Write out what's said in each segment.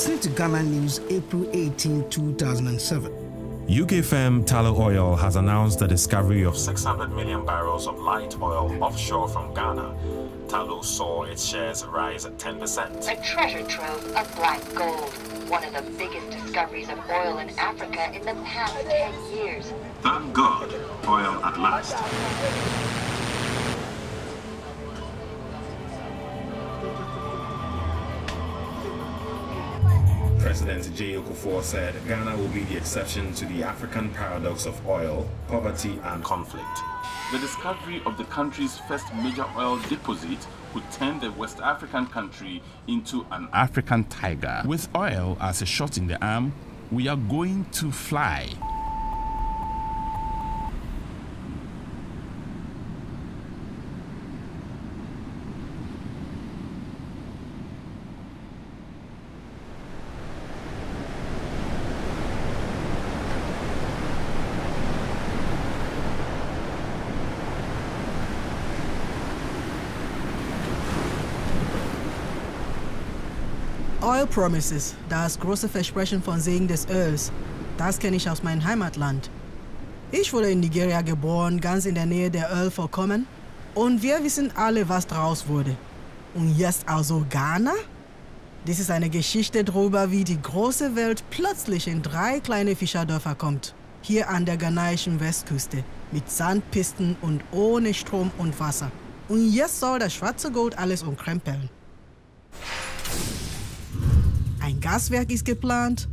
are listening to Ghana News, April 18, 2007. UK firm Tullow Oil has announced the discovery of 600 million barrels of light oil offshore from Ghana. Tullow saw its shares rise at 10%. A treasure trove of black gold, one of the biggest discoveries of oil in Africa in the past 10 years. Thank God, oil at last. President J. Okufor said Ghana will be the exception to the African paradox of oil, poverty, and conflict. The discovery of the country's first major oil deposit would turn the West African country into an African tiger. With oil as a shot in the arm, we are going to fly. Promises, das große Versprechen von Segen des Öls, das kenne ich aus meinem Heimatland. Ich wurde in Nigeria geboren, ganz in der Nähe der Ölvorkommen. Und wir wissen alle, was draus wurde. Und jetzt also Ghana? Dies ist eine Geschichte darüber, wie die große Welt plötzlich in drei kleine Fischerdörfer kommt. Hier an der ghanaischen Westküste. Mit Sandpisten und ohne Strom und Wasser. Und jetzt soll das schwarze Gold alles umkrempeln. Ein Gaswerk ist geplant,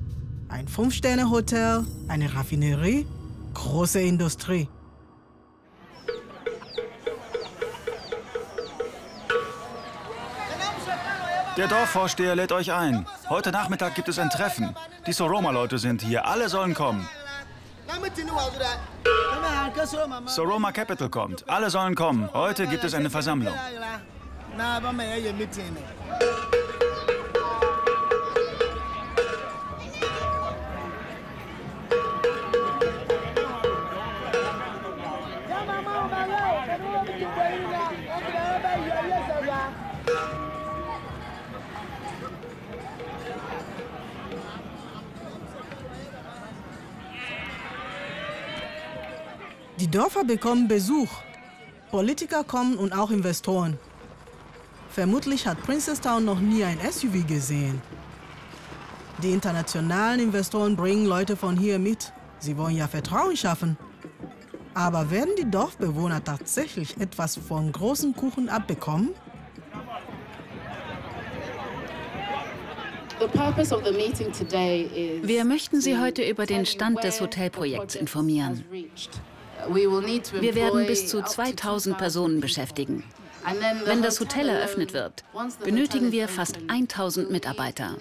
ein Fünf-Sterne-Hotel, eine Raffinerie, große Industrie. Der Dorfvorsteher lädt euch ein. Heute Nachmittag gibt es ein Treffen. Die Soroma-Leute sind hier. Alle sollen kommen. Soroma Capital kommt. Alle sollen kommen. Heute gibt es eine Versammlung. Die Dörfer bekommen Besuch. Politiker kommen und auch Investoren. Vermutlich hat Princestown noch nie ein SUV gesehen. Die internationalen Investoren bringen Leute von hier mit. Sie wollen ja Vertrauen schaffen. Aber werden die Dorfbewohner tatsächlich etwas von großen Kuchen abbekommen? Wir möchten Sie heute über den Stand des Hotelprojekts informieren. Wir werden bis zu 2000 Personen beschäftigen. Wenn das Hotel eröffnet wird, benötigen wir fast 1000 Mitarbeiter.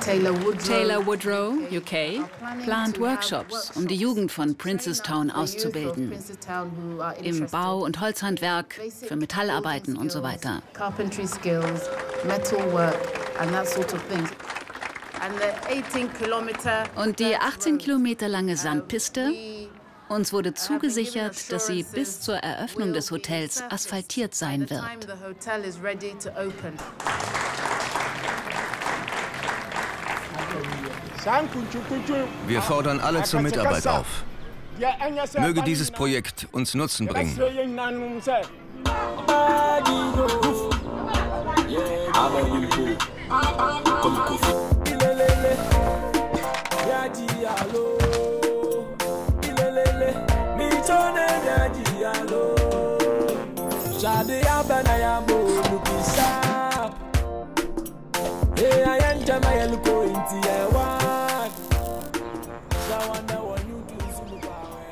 Taylor Woodrow, UK, plant Workshops, um die Jugend von Princestown auszubilden. Im Bau- und Holzhandwerk, für Metallarbeiten und so weiter. Und die 18 Kilometer lange Sandpiste? Uns wurde zugesichert, dass sie bis zur Eröffnung des Hotels asphaltiert sein wird. Wir fordern alle zur Mitarbeit auf. Möge dieses Projekt uns Nutzen bringen.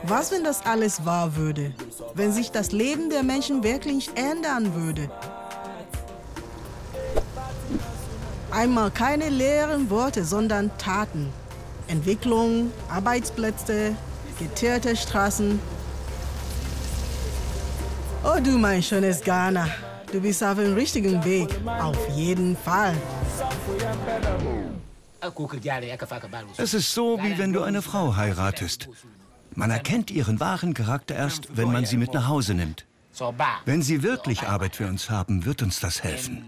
Was, wenn das alles wahr würde? Wenn sich das Leben der Menschen wirklich ändern würde? Einmal keine leeren Worte, sondern Taten. Entwicklung, Arbeitsplätze, geteerte Straßen. Oh du mein schönes Ghana, du bist auf dem richtigen Weg. Auf jeden Fall. Es ist so, wie wenn du eine Frau heiratest. Man erkennt ihren wahren Charakter erst, wenn man sie mit nach Hause nimmt. Wenn Sie wirklich Arbeit für uns haben, wird uns das helfen.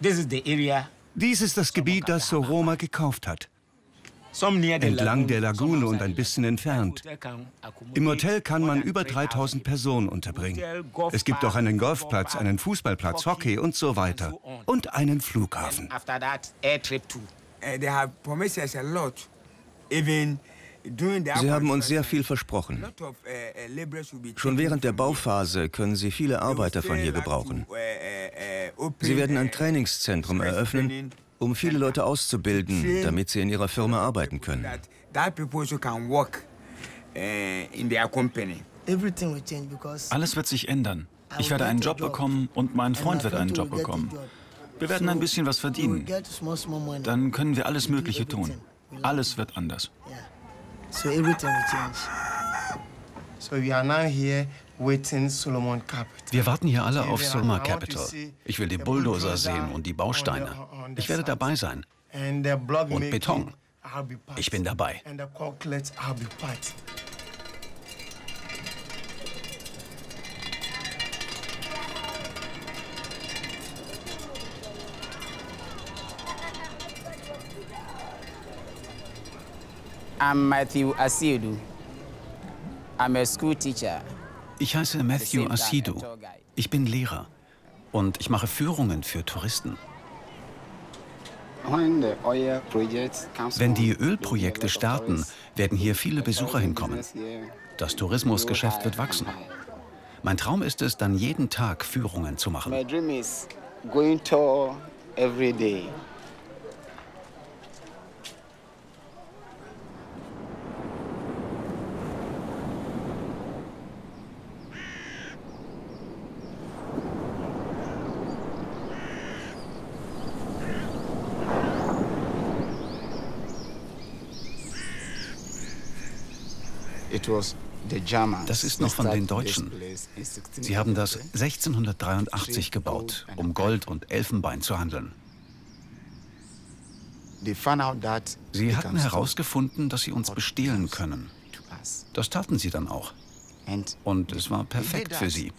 Dies ist das Gebiet, das Soroma gekauft hat. Entlang der Lagune und ein bisschen entfernt. Im Hotel kann man über 3000 Personen unterbringen. Es gibt auch einen Golfplatz, einen Fußballplatz, Hockey und so weiter. Und einen Flughafen. Sie haben uns sehr viel versprochen. Schon während der Bauphase können Sie viele Arbeiter von hier gebrauchen. Sie werden ein Trainingszentrum eröffnen, um viele Leute auszubilden, damit sie in ihrer Firma arbeiten können. Alles wird sich ändern. Ich werde einen Job bekommen und mein Freund wird einen Job bekommen. Wir werden ein bisschen was verdienen. Dann können wir alles Mögliche tun. Alles wird anders. So everything will change. So we are now here. Wir warten hier alle auf Solomon Capital. Ich will die Bulldozer sehen und die Bausteine. Ich werde dabei sein. Und Beton. Ich bin dabei. I'm Matthew Asiedu. I'm a school teacher. Ich heiße Matthew Asidu. Ich bin Lehrer und ich mache Führungen für Touristen. Wenn die Ölprojekte starten, werden hier viele Besucher hinkommen. Das Tourismusgeschäft wird wachsen. Mein Traum ist es, dann jeden Tag Führungen zu machen. Das ist noch von den Deutschen. Sie haben das 1683 gebaut, um Gold und Elfenbein zu handeln. Sie hatten herausgefunden, dass sie uns bestehlen können. Das taten sie dann auch. Und es war perfekt für sie.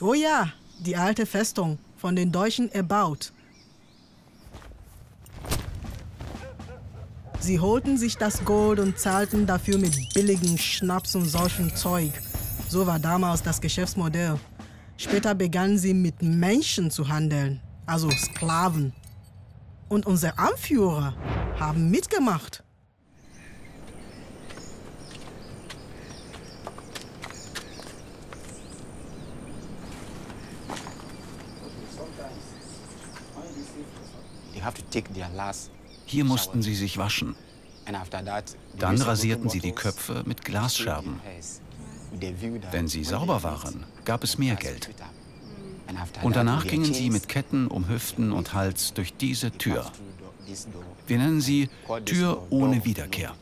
Oh ja, die alte Festung, von den Deutschen erbaut. Sie holten sich das Gold und zahlten dafür mit billigen Schnaps und solchem Zeug. So war damals das Geschäftsmodell. Später begannen sie mit Menschen zu handeln, also Sklaven. Und unsere Anführer haben mitgemacht. Hier mussten sie sich waschen. Dann rasierten sie die Köpfe mit Glasscherben. Wenn sie sauber waren, gab es mehr Geld. Und danach gingen sie mit Ketten um Hüften und Hals durch diese Tür. Wir nennen sie Tür ohne Wiederkehr.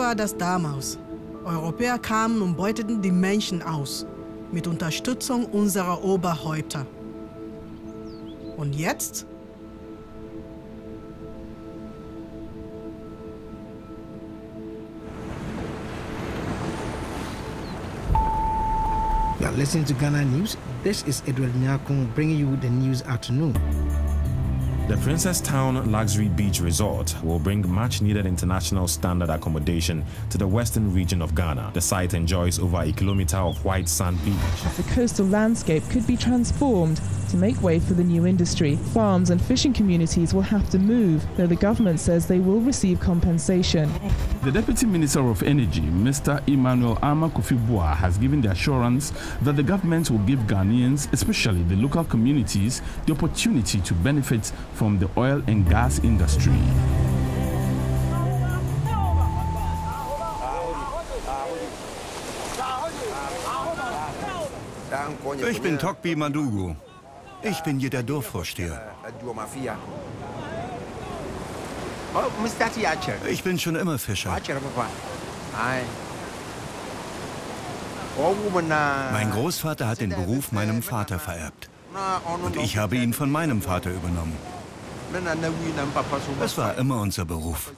War das damals. Europäer kamen und beuteten die Menschen aus, mit Unterstützung unserer Oberhäupter. Und jetzt? You are listening to Ghana News. This is Edward Nyakun bringing you the news afternoon. The Princess Town Luxury Beach Resort will bring much needed international standard accommodation to the western region of Ghana. The site enjoys over a kilometer of white sand beach. The coastal landscape could be transformed to make way for the new industry. Farms and fishing communities will have to move, though the government says they will receive compensation. The Deputy Minister of Energy, Mr. Emmanuel Ama Kofi has given the assurance that the government will give Ghanaians, especially the local communities, the opportunity to benefit from the oil and gas industry. Ich bin Tokbi Madugu. Ich bin hier der Dorfvorsteher. Ich bin schon immer Fischer. Mein Großvater hat den Beruf meinem Vater vererbt. Und ich habe ihn von meinem Vater übernommen. Es war immer unser Beruf.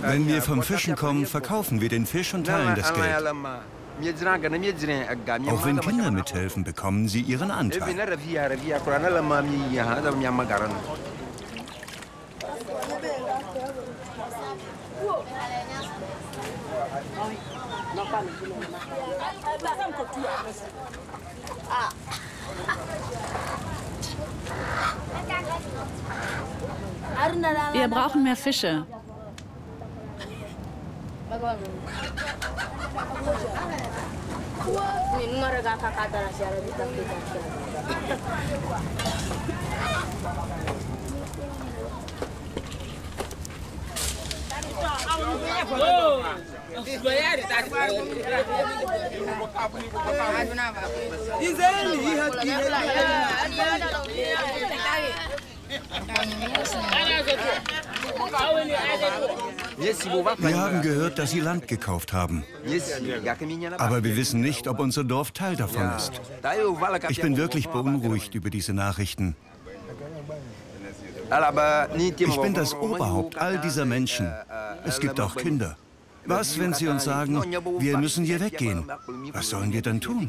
Wenn wir vom Fischen kommen, verkaufen wir den Fisch und teilen das Geld. Auch wenn Kinder mithelfen, bekommen sie ihren Anteil. Wir brauchen mehr Fische. Wir haben gehört, dass Sie Land gekauft haben. Aber wir wissen nicht, ob unser Dorf Teil davon ist. Ich bin wirklich beunruhigt über diese Nachrichten. Ich bin das Oberhaupt all dieser Menschen. Es gibt auch Kinder. Was, wenn Sie uns sagen, wir müssen hier weggehen? Was sollen wir dann tun?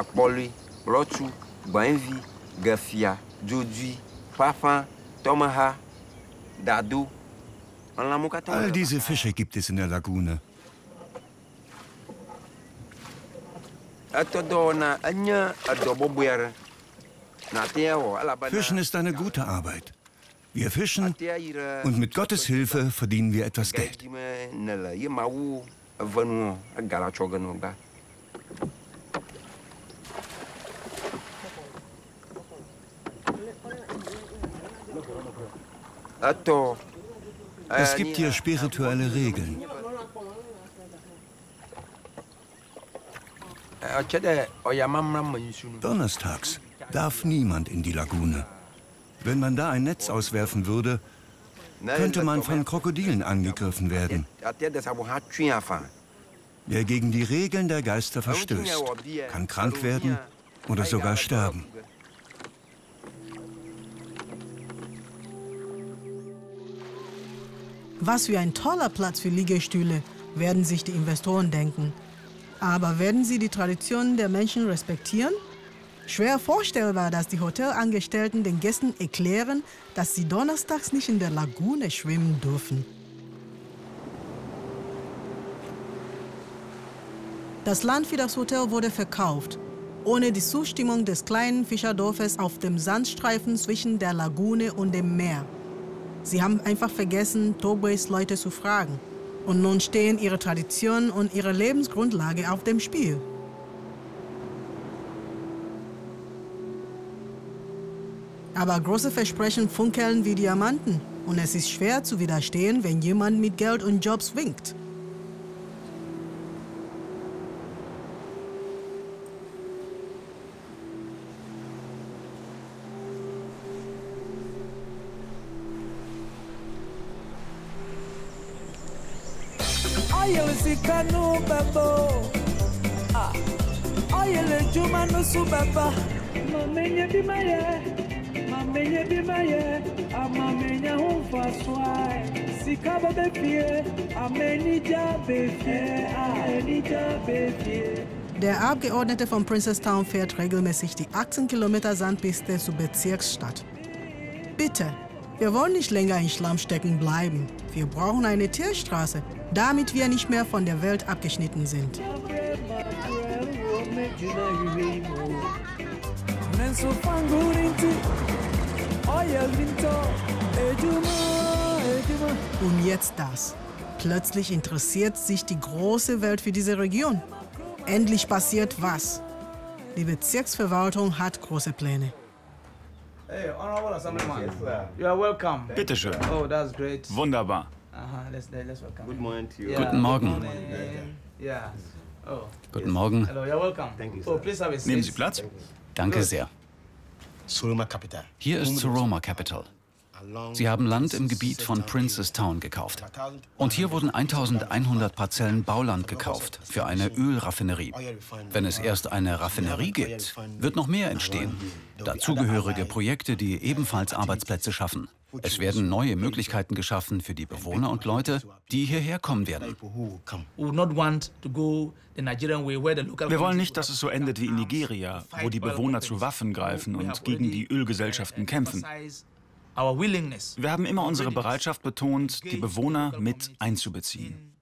akpɔlui lɔtsu gbãnvi gefia dzodui ƒaƒã tɔmeha dado All diese Fische gibt es in der Lagune. Fischen ist eine gute Arbeit. Wir fischen und mit Gottes Hilfe verdienen wir etwas Geld. Es gibt hier spirituelle Regeln. Donnerstags darf niemand in die Lagune. Wenn man da ein Netz auswerfen würde, könnte man von Krokodilen angegriffen werden. Wer gegen die Regeln der Geister verstößt, kann krank werden oder sogar sterben. Was für ein toller Platz für Liegestühle, werden sich die Investoren denken. Aber werden sie die Traditionen der Menschen respektieren? Schwer vorstellbar, dass die Hotelangestellten den Gästen erklären, dass sie donnerstags nicht in der Lagune schwimmen dürfen. Das Land für das Hotel wurde verkauft, ohne die Zustimmung des kleinen Fischerdorfes auf dem Sandstreifen zwischen der Lagune und dem Meer. Sie haben einfach vergessen, Togways Leute zu fragen. Und nun stehen ihre Traditionen und ihre Lebensgrundlage auf dem Spiel. Aber große Versprechen funkeln wie Diamanten. Und es ist schwer zu widerstehen, wenn jemand mit Geld und Jobs winkt. Sikanu babo. Ah. Ayele juma no su baba. Mamenye bimaye. Mamenye bimaye. Amamenye humfa swai. Sikaba befie. Amenija befie. Amenija befie. Der Abgeordnete von Princestown fährt regelmäßig die 18 Kilometer Sandpiste zur Bezirksstadt. Bitte, wir wollen nicht länger in Schlamm stecken bleiben. Wir brauchen eine Tierstraße, damit wir nicht mehr von der Welt abgeschnitten sind. Und jetzt das. Plötzlich interessiert sich die große Welt für diese Region. Endlich passiert was. Die Bezirksverwaltung hat große Pläne. Hey, Honorable Assemblyman. You are welcome. Bitte schön. Oh, that's great. Wunderbar. Uh-huh, let's, let's welcome. Good morning to you. Yeah. Guten Morgen. Good morning. Yeah. Oh. Guten Morgen. Hello, you're welcome. Thank you. Oh, please have a seat. Nehmen Sie Platz. Danke sehr. Soroma Capital. Hier ist Soroma Capital. Sie haben Land im Gebiet von Princestown gekauft. Und hier wurden 1100 Parzellen Bauland gekauft für eine Ölraffinerie. Wenn es erst eine Raffinerie gibt, wird noch mehr entstehen. Dazugehörige Projekte, die ebenfalls Arbeitsplätze schaffen. Es werden neue Möglichkeiten geschaffen für die Bewohner und Leute, die hierher kommen werden. Wir wollen nicht, dass es so endet wie in Nigeria, wo die Bewohner zu Waffen greifen und gegen die Ölgesellschaften kämpfen. Wir haben immer unsere Bereitschaft betont, die Bewohner mit einzubeziehen.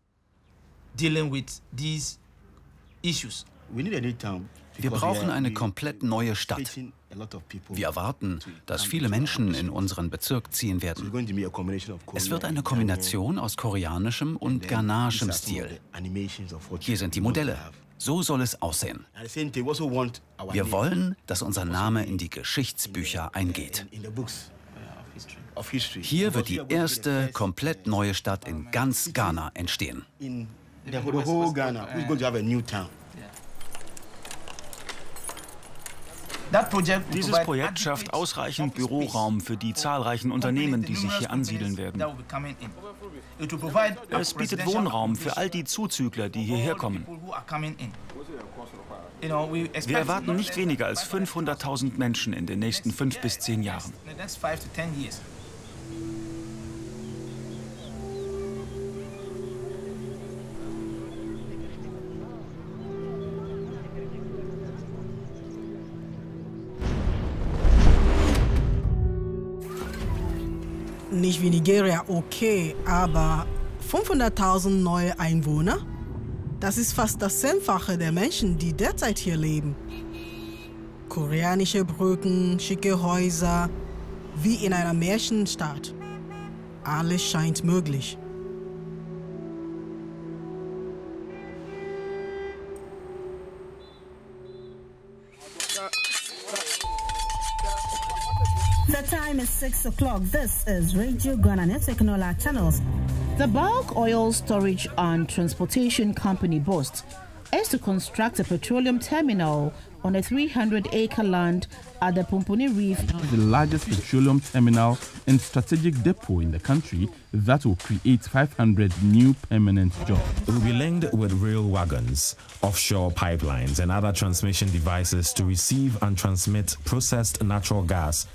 Wir brauchen eine komplett neue Stadt. Wir erwarten, dass viele Menschen in unseren Bezirk ziehen werden. Es wird eine Kombination aus koreanischem und ghanaischem Stil. Hier sind die Modelle. So soll es aussehen. Wir wollen, dass unser Name in die Geschichtsbücher eingeht. Hier wird die erste komplett neue Stadt in ganz Ghana entstehen. Dieses Projekt schafft ausreichend Büroraum für die zahlreichen Unternehmen, die sich hier ansiedeln werden. Es bietet Wohnraum für all die Zuzügler, die hierher kommen. Wir erwarten nicht weniger als 500.000 Menschen in den nächsten fünf bis zehn Jahren. Nicht wie Nigeria, okay, aber 500.000 neue Einwohner? Das ist fast das Zehnfache der Menschen, die derzeit hier leben. Koreanische Brücken, schicke Häuser, wie in einer Märchenstadt. Alles scheint möglich. Is 6 o'clock. This is Radio Ghana Network on all our channels. The bulk oil storage and transportation company boasts is to construct a petroleum terminal on a 300 acre land at the Pomponi Reef. The largest petroleum terminal and strategic depot in the country that will create 500 new permanent jobs. It will be linked with rail wagons, offshore pipelines, and other transmission devices to receive and transmit processed natural gas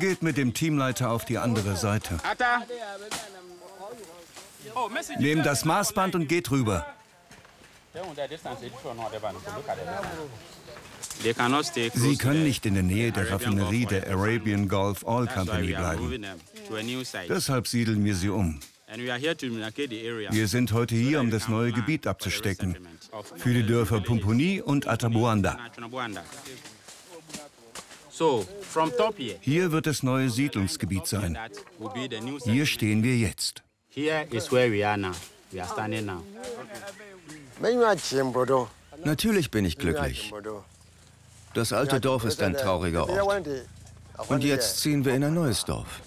Geht mit dem Teamleiter auf die andere Seite. Nehmt das Maßband und geht rüber. Sie können nicht in der Nähe der Raffinerie der Arabian Gulf Oil Company bleiben. Deshalb siedeln wir sie um. Wir sind heute hier, um das neue Gebiet abzustecken. Für die Dörfer Pumpuni und Atabuanda. Hier wird das neue Siedlungsgebiet sein. Hier stehen wir jetzt. Natürlich bin ich glücklich. Das alte Dorf ist ein trauriger Ort. Und jetzt ziehen wir in ein neues Dorf.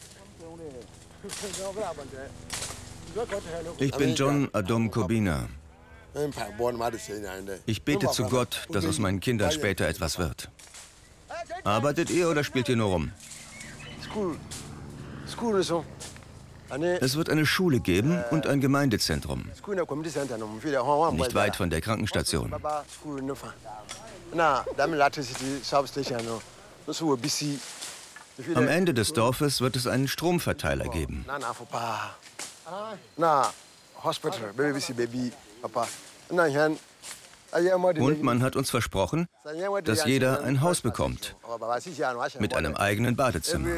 Ich bin John Adom Kobina. Ich bete zu Gott, dass aus meinen Kindern später etwas wird. Arbeitet ihr oder spielt ihr nur rum? Es wird eine Schule geben und ein Gemeindezentrum. Nicht weit von der Krankenstation. Am Ende des Dorfes wird es einen Stromverteiler geben. Und man hat uns versprochen, dass jeder ein Haus bekommt. Mit einem eigenen Badezimmer.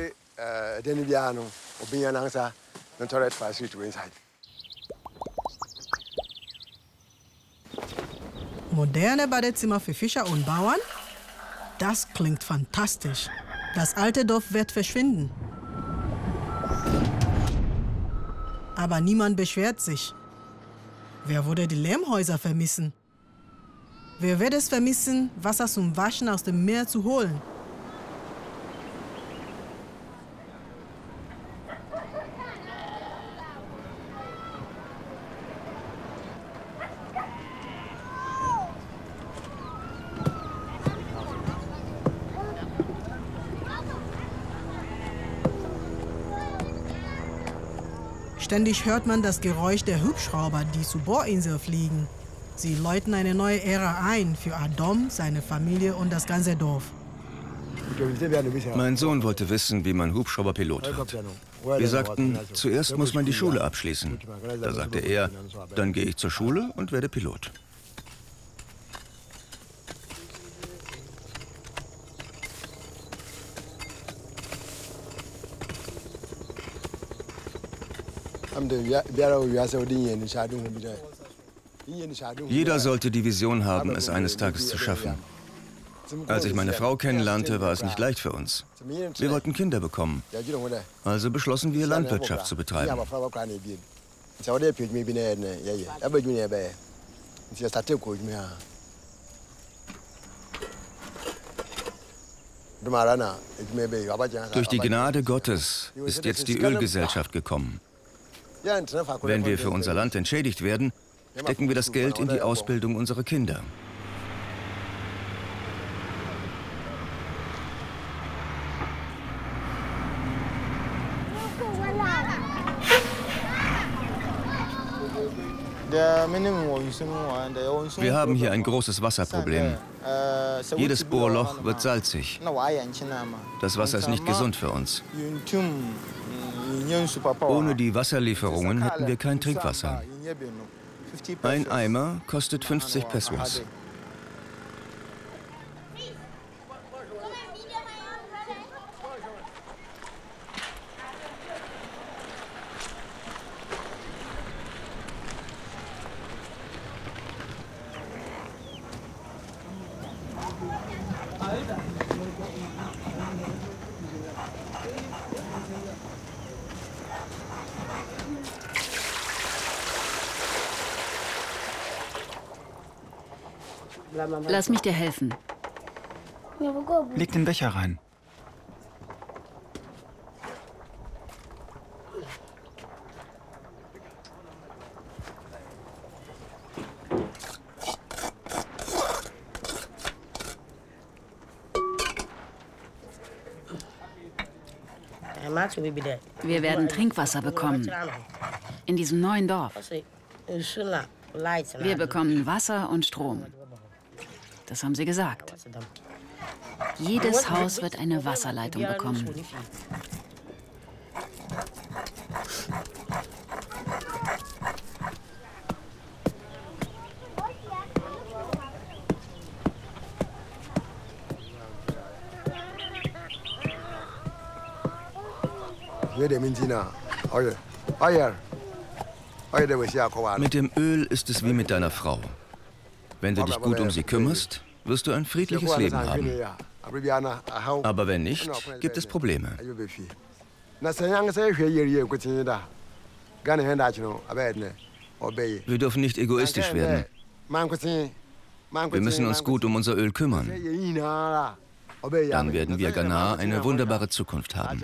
Moderne Badezimmer für Fischer und Bauern? Das klingt fantastisch. Das alte Dorf wird verschwinden. Aber niemand beschwert sich. Wer würde die Lehmhäuser vermissen? Wer wird es vermissen, Wasser zum Waschen aus dem Meer zu holen? Ständig hört man das Geräusch der Hubschrauber, die zur Bohrinsel fliegen. Sie läuten eine neue Ära ein für Adom, seine Familie und das ganze Dorf. Mein Sohn wollte wissen, wie man Hubschrauberpilot wird. Wir sagten, zuerst muss man die Schule abschließen. Da sagte er, dann gehe ich zur Schule und werde Pilot. Jeder sollte die Vision haben, es eines Tages zu schaffen. Als ich meine Frau kennenlernte, war es nicht leicht für uns. Wir wollten Kinder bekommen. Also beschlossen wir, Landwirtschaft zu betreiben. Durch die Gnade Gottes ist jetzt die Ölgesellschaft gekommen. Wenn wir für unser Land entschädigt werden, stecken wir das Geld in die Ausbildung unserer Kinder. Wir haben hier ein großes Wasserproblem. Jedes Bohrloch wird salzig. Das Wasser ist nicht gesund für uns. Ohne die Wasserlieferungen hätten wir kein Trinkwasser. Ein Eimer kostet 50 Pesos. Lass mich dir helfen. Leg den Becher rein. Wir werden Trinkwasser bekommen. In diesem neuen Dorf. Wir bekommen Wasser und Strom. Das haben sie gesagt. Jedes Haus wird eine Wasserleitung bekommen. Mit dem Öl ist es wie mit deiner Frau. Wenn du dich gut um sie kümmerst, wirst du ein friedliches Leben haben. Aber wenn nicht, gibt es Probleme. Wir dürfen nicht egoistisch werden. Wir müssen uns gut um unser Öl kümmern. Dann werden wir Ghana eine wunderbare Zukunft haben.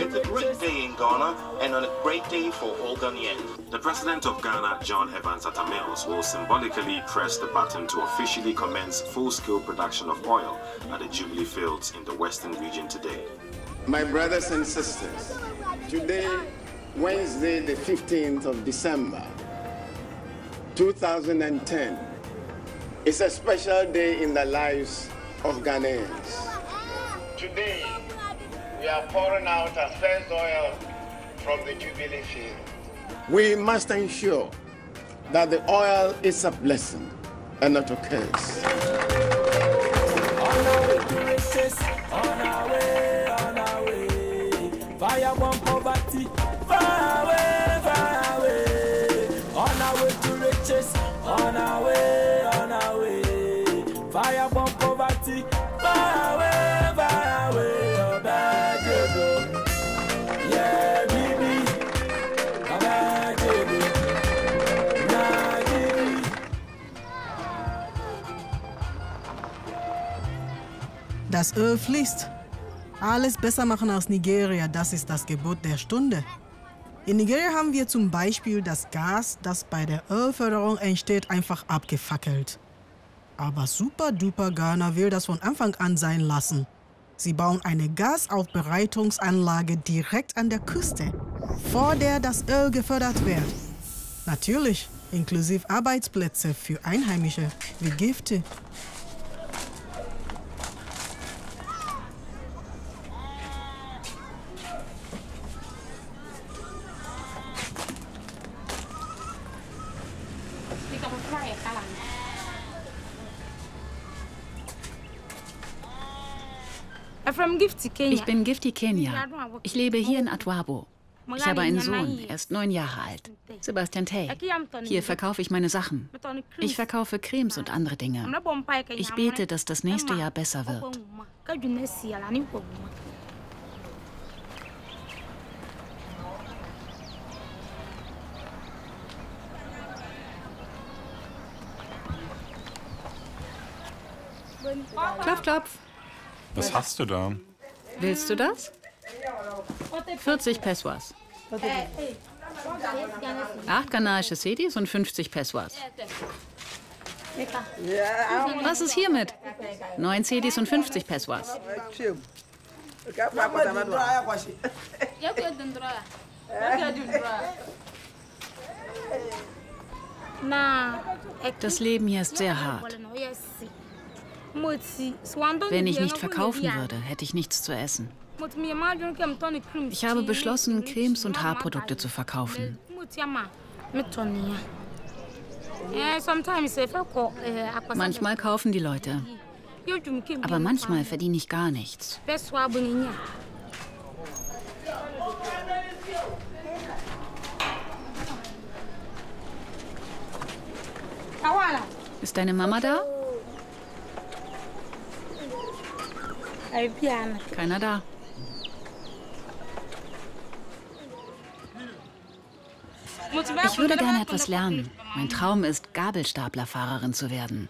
It's a great day in Ghana and on a great day for all Ghanaians. The president of Ghana, John Evans Atta Mills, will symbolically press the button to officially commence full-scale production of oil at the Jubilee Fields in the western region today. My brothers and sisters, today, Wednesday, the 15th of December, 2010, is a special day in the lives of Ghanaians. Today, we are pouring out our first oil from the Jubilee field. We must ensure that the oil is a blessing and not a curse. On our way, on our way, vagabond poverty, far Das Öl fließt. Alles besser machen als Nigeria, das ist das Gebot der Stunde. In Nigeria haben wir zum Beispiel das Gas, das bei der Ölförderung entsteht, einfach abgefackelt. Aber Super Duper Ghana will das von Anfang an sein lassen. Sie bauen eine Gasaufbereitungsanlage direkt an der Küste, vor der das Öl gefördert wird. Natürlich, inklusive Arbeitsplätze für Einheimische wie Gifte. Ich bin Gifty Kenya. Ich lebe hier in Atwabo. Ich habe einen Sohn, er ist neun Jahre alt. Sebastian Tay. Hier verkaufe ich meine Sachen. Ich verkaufe Cremes und andere Dinge. Ich bete, dass das nächste Jahr besser wird. Klopf, klopf. Was hast du da? Willst du das? 40 Pesos. Acht ghanaische Cedis und 50 Pesos. Was ist hiermit? Neun Cedis und 50 Pesos. Das Leben hier ist sehr hart. Wenn ich nicht verkaufen würde, hätte ich nichts zu essen. Ich habe beschlossen, Cremes und Haarprodukte zu verkaufen. Manchmal kaufen die Leute, aber manchmal verdiene ich gar nichts. Ist deine Mama da? Keiner da. Ich würde gerne etwas lernen. Mein Traum ist, Gabelstaplerfahrerin zu werden.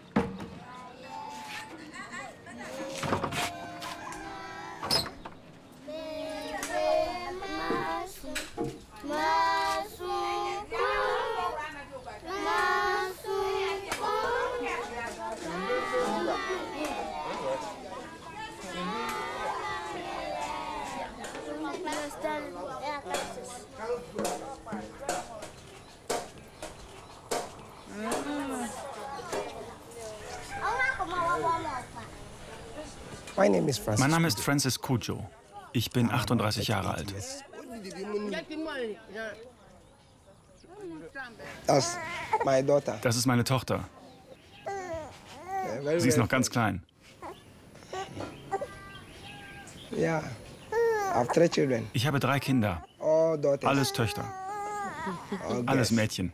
Mein Name ist Francis Cujo. Ich bin 38 Jahre alt. That's my daughter. Das ist meine Tochter. Sie ist noch ganz klein. Ich habe drei Kinder. Alles Töchter. Alles Mädchen.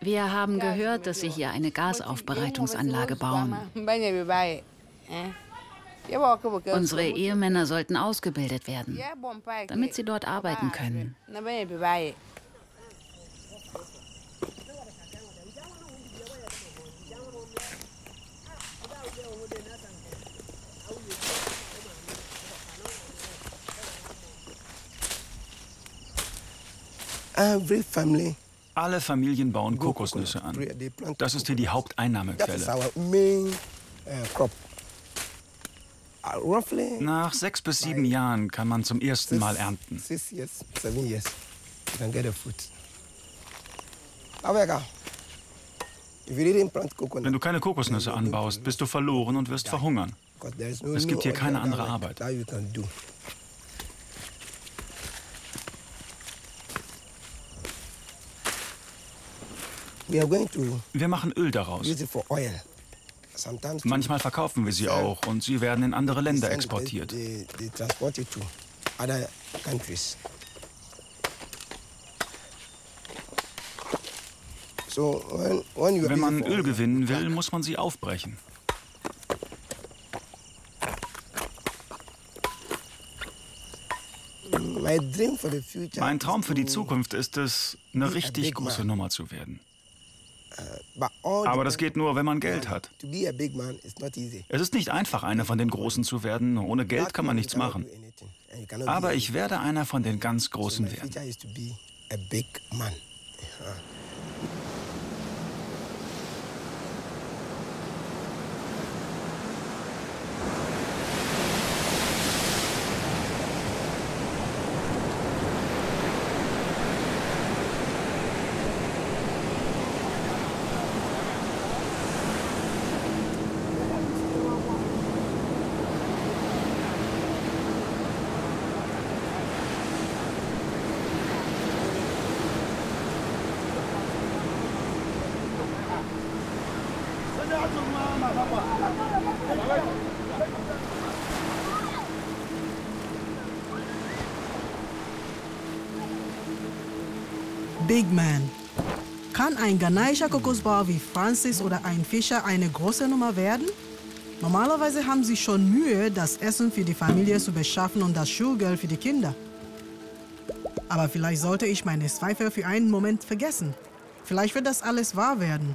Wir haben gehört, dass Sie hier eine Gasaufbereitungsanlage bauen. Unsere Ehemänner sollten ausgebildet werden, damit sie dort arbeiten können. Alle Familien bauen Kokosnüsse an. Das ist hier die Haupteinnahmequelle. Nach sechs bis sieben Jahren kann man zum ersten Mal ernten. Wenn du keine Kokosnüsse anbaust, bist du verloren und wirst verhungern. Es gibt hier keine andere Arbeit. Wir machen Öl daraus. Manchmal verkaufen wir sie auch und sie werden in andere Länder exportiert. Wenn man Öl gewinnen will, muss man sie aufbrechen. Mein Traum für die Zukunft ist es, eine richtig große Nummer zu werden. Aber das geht nur, wenn man Geld hat. Es ist nicht einfach, einer von den Großen zu werden. Ohne Geld kann man nichts machen. Aber ich werde einer von den ganz Großen werden. Big Man. Kann ein ghanaischer Kokosbauer wie Francis oder ein Fischer eine große Nummer werden? Normalerweise haben sie schon Mühe, das Essen für die Familie zu beschaffen und das Schulgeld für die Kinder. Aber vielleicht sollte ich meine Zweifel für einen Moment vergessen. Vielleicht wird das alles wahr werden.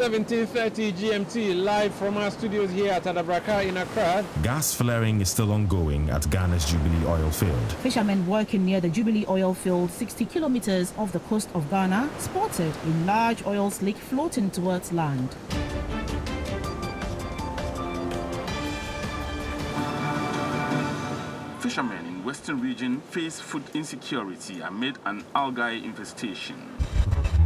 17.30 GMT, live from our studios here at Adabraka in Accra. Gas flaring is still ongoing at Ghana's Jubilee oil field. Fishermen working near the Jubilee oil field 60 kilometers off the coast of Ghana spotted a large oil slick floating towards land. Fishermen in western region face food insecurity amid an algae infestation.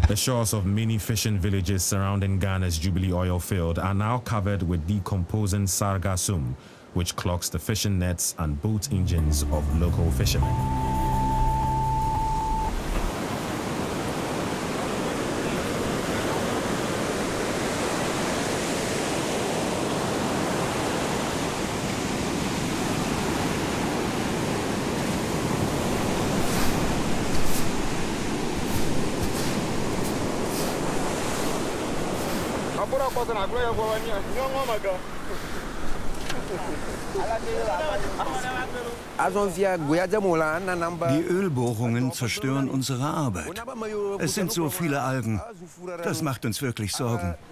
The shores of many fishing villages surrounding Ghana's Jubilee oil field are now covered with decomposing sargassum, which clogs the fishing nets and boat engines of local fishermen. Die Ölbohrungen zerstören unsere Arbeit. Es sind so viele Algen. Das macht uns wirklich Sorgen.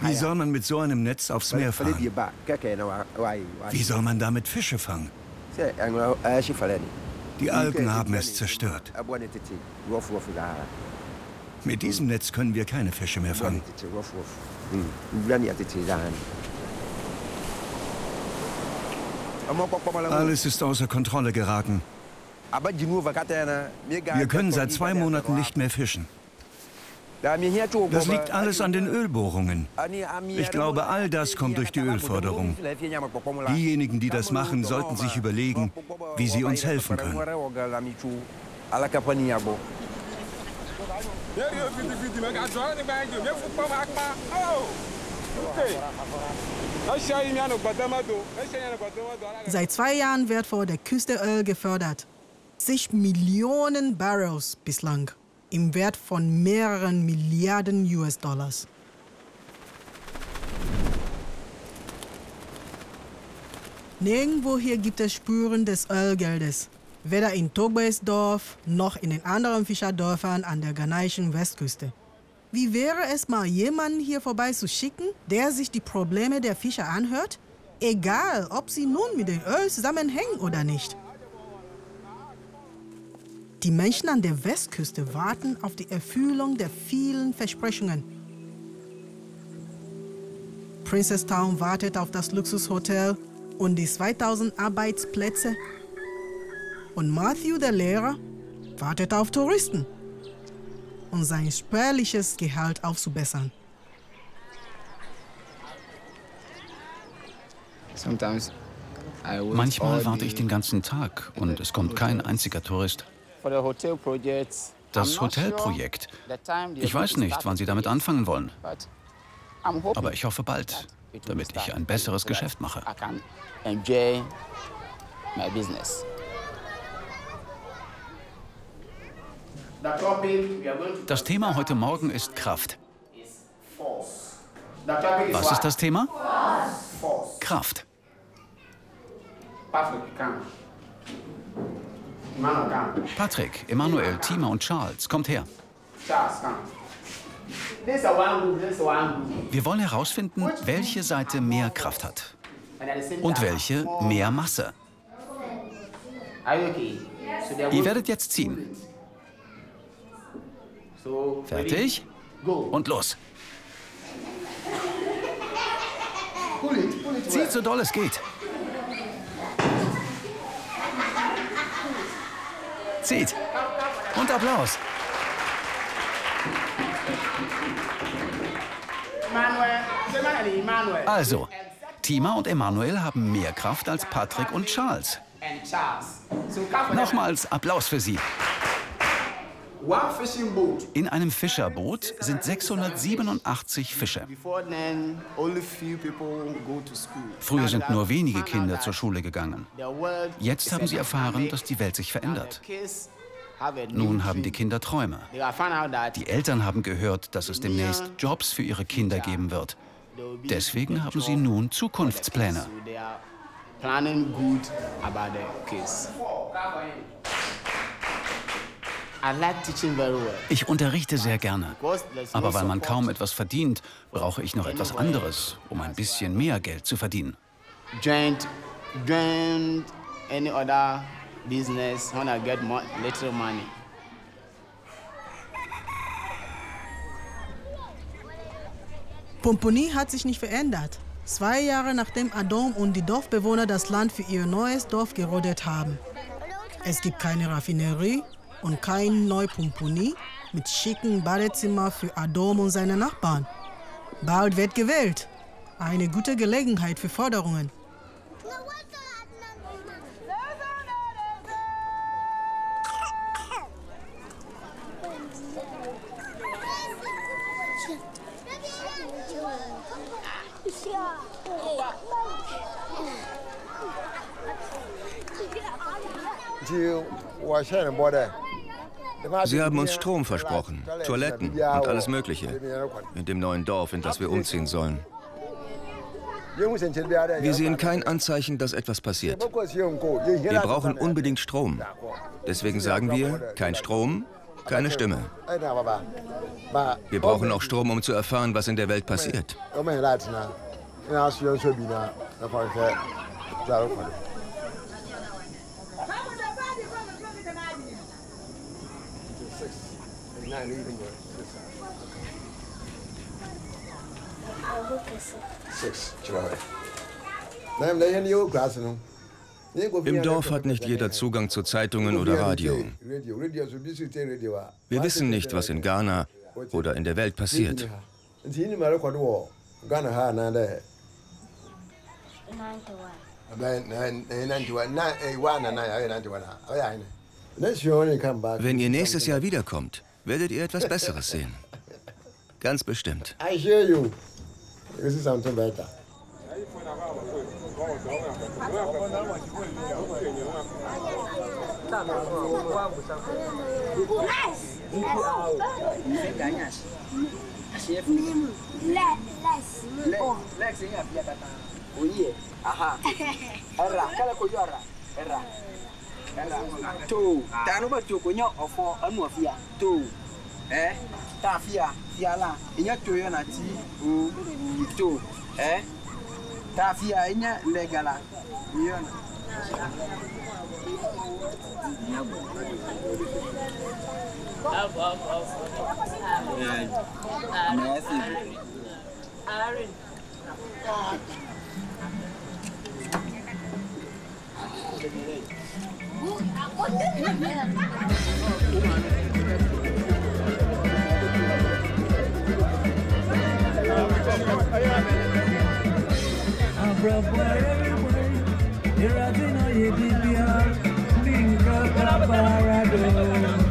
Wie soll man mit so einem Netz aufs Meer fahren? Wie soll man damit Fische fangen? Die Algen haben es zerstört. Mit diesem Netz können wir keine Fische mehr fangen. Alles ist außer Kontrolle geraten. Wir können seit zwei Monaten nicht mehr fischen. Das liegt alles an den Ölbohrungen. Ich glaube, all das kommt durch die Ölförderung. Diejenigen, die das machen, sollten sich überlegen, wie sie uns helfen können. Seit zwei Jahren wird vor der Küste Öl gefördert. 60 Millionen Barrels bislang im Wert von mehreren Milliarden US-Dollars. Nirgendwo hier gibt es Spuren des Ölgeldes. Weder in Togbeisdorf noch in den anderen Fischerdörfern an der ghanaischen Westküste. Wie wäre es mal, jemanden hier vorbei zu schicken, der sich die Probleme der Fischer anhört? Egal, ob sie nun mit dem Öl zusammenhängen oder nicht. Die Menschen an der Westküste warten auf die Erfüllung der vielen Versprechungen. Princess Town wartet auf das Luxushotel und die 2000 Arbeitsplätze. Und Matthew, der Lehrer, wartet auf Touristen, um sein spärliches Gehalt aufzubessern. Manchmal warte ich den ganzen Tag und es kommt kein einziger Tourist. Das Hotelprojekt. Ich weiß nicht, wann Sie damit anfangen wollen. Aber ich hoffe bald, damit ich ein besseres Geschäft mache. Das Thema heute Morgen ist Kraft. Was ist das Thema? Kraft. Patrick, Emanuel, Tima und Charles, kommt her. Wir wollen herausfinden, welche Seite mehr Kraft hat und welche mehr Masse. Ihr werdet jetzt ziehen. Fertig? Und los. Zieht so doll es geht. Zieht. Und Applaus. Also, Tima und Emanuel haben mehr Kraft als Patrick und Charles. Nochmals Applaus für sie. In einem Fischerboot sind 687 Fische. Früher sind nur wenige Kinder zur Schule gegangen. Jetzt haben sie erfahren, dass die Welt sich verändert. Nun haben die Kinder Träume. Die Eltern haben gehört, dass es demnächst Jobs für ihre Kinder geben wird. Deswegen haben sie nun Zukunftspläne. Ich unterrichte sehr gerne. Aber weil man kaum etwas verdient, brauche ich noch etwas anderes, um ein bisschen mehr Geld zu verdienen. Joint, joint any other business when I get more, little money. Pomponi hat sich nicht verändert. Zwei Jahre nachdem Adam und die Dorfbewohner das Land für ihr neues Dorf gerodet haben. Es gibt keine Raffinerie, und kein Neupumpuni mit schicken Badezimmer für Adom und seine Nachbarn. Bald wird gewählt. Eine gute Gelegenheit für Forderungen. Sie haben uns Strom versprochen, Toiletten und alles Mögliche in dem neuen Dorf, in das wir umziehen sollen. Wir sehen kein Anzeichen, dass etwas passiert. Wir brauchen unbedingt Strom. Deswegen sagen wir, kein Strom, Keine Stimme. Wir brauchen auch Strom, um zu erfahren, was in der Welt passiert. Im Dorf hat nicht jeder Zugang zu Zeitungen oder Radio. Wir wissen nicht, was in Ghana oder in der Welt passiert. Wenn ihr nächstes Jahr wiederkommt, werdet ihr etwas Besseres sehen. Ganz bestimmt. I hear you. This is something better. To tanu ba to ko nya ofo anu afia. To eh ta afia fia la inya to yo na ti o to eh ta afia inya legala yo na Here I deny it in the air, Ninka Kabarado.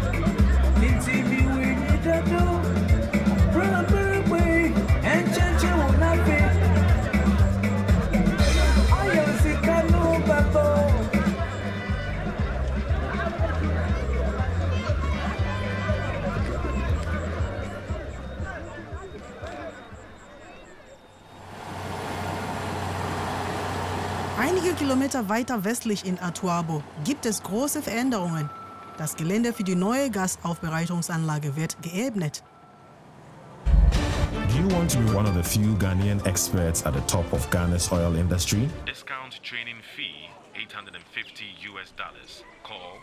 Kilometer weiter westlich in Atuabo gibt es große Veränderungen. Das Gelände für die neue Gasaufbereitungsanlage wird geebnet. Do you want to be one of the few Ghanaian experts at the top of Ghana's oil industry? Discount training fee 850 US dollars. Call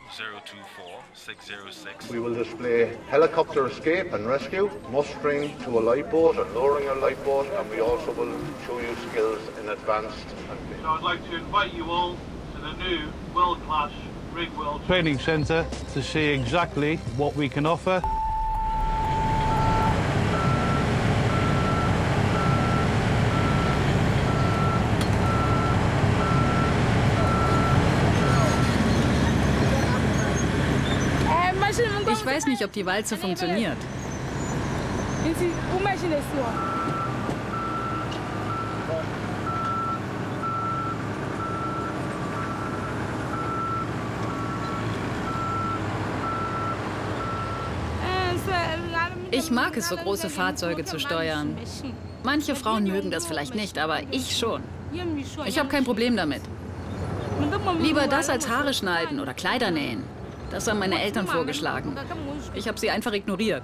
024-606. We will display helicopter escape and rescue, mustering to a lifeboat and lowering a lifeboat, and we also will show you skills in advanced. So I'd like to invite you all to the new world-class Rig World Training Centre to see exactly what we can offer. Nicht, ob die Walze funktioniert. Ich mag es, so große Fahrzeuge zu steuern. Manche Frauen mögen das vielleicht nicht, aber ich schon. Ich habe kein Problem damit. Lieber das als Haare schneiden oder Kleider nähen. Das haben meine Eltern vorgeschlagen. Ich habe sie einfach ignoriert.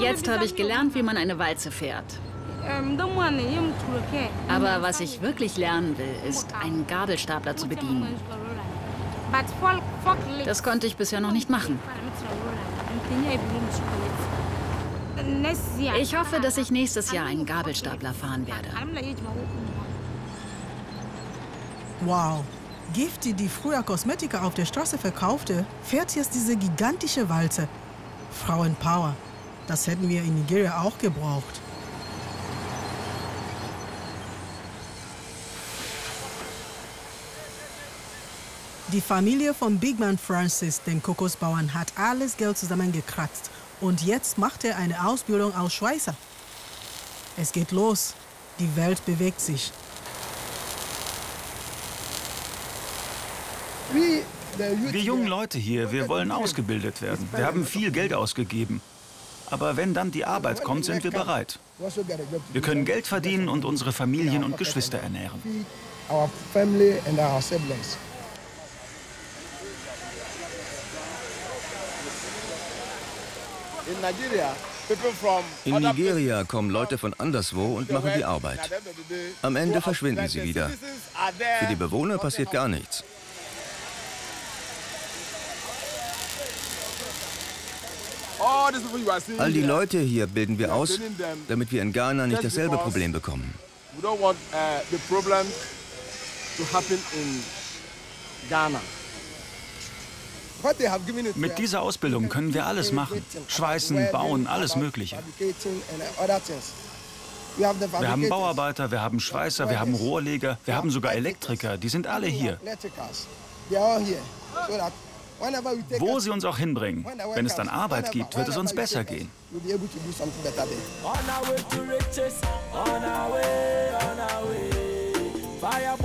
Jetzt habe ich gelernt, wie man eine Walze fährt. Aber was ich wirklich lernen will, ist, einen Gabelstapler zu bedienen. Das konnte ich bisher noch nicht machen. Ich hoffe, dass ich nächstes Jahr einen Gabelstapler fahren werde. Wow. Gifty, die früher Kosmetika auf der Straße verkaufte, fährt jetzt diese gigantische Walze. Frauenpower. Das hätten wir in Nigeria auch gebraucht. Die Familie von Big Man Francis, dem Kokosbauern, hat alles Geld zusammengekratzt und jetzt macht er eine Ausbildung als Schweißer. Es geht los. Die Welt bewegt sich. Wir jungen Leute hier, wir wollen ausgebildet werden. Wir haben viel Geld ausgegeben. Aber wenn dann die Arbeit kommt, sind wir bereit. Wir können Geld verdienen und unsere Familien und Geschwister ernähren. In Nigeria kommen Leute von anderswo und machen die Arbeit. Am Ende verschwinden sie wieder. Für die Bewohner passiert gar nichts. All die Leute hier bilden wir aus, damit wir in Ghana nicht dasselbe Problem bekommen. Mit dieser Ausbildung können wir alles machen. Schweißen, bauen, alles Mögliche. Wir haben Bauarbeiter, wir haben Schweißer, wir haben Rohrleger, wir haben sogar Elektriker. Die sind alle hier. Wo sie uns auch hinbringen, wenn es dann Arbeit gibt, wird es uns besser gehen. Fire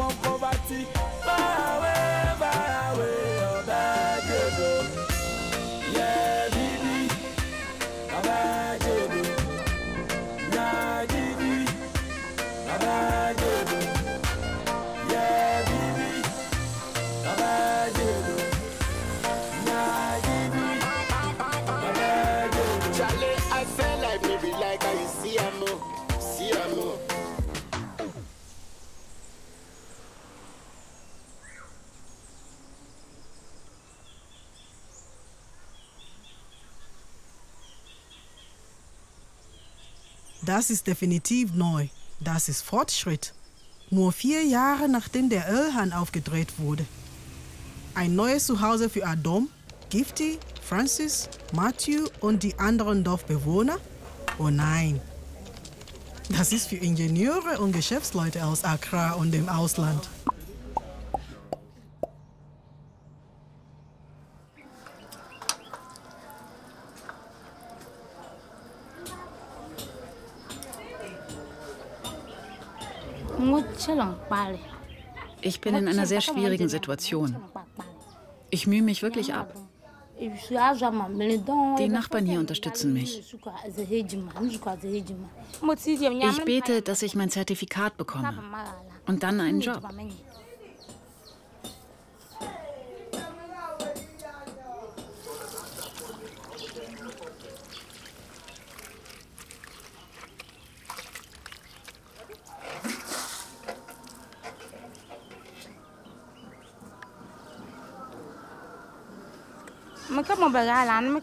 Das ist definitiv neu. Das ist Fortschritt. Nur vier Jahre nachdem der Ölhahn aufgedreht wurde. Ein neues Zuhause für Adam, Gifty, Francis, Matthew und die anderen Dorfbewohner? Oh nein. Das ist für Ingenieure und Geschäftsleute aus Accra und dem Ausland. Ich bin in einer sehr schwierigen Situation. Ich mühe mich wirklich ab. Die Nachbarn hier unterstützen mich. Ich bete, dass ich mein Zertifikat bekomme und dann einen Job.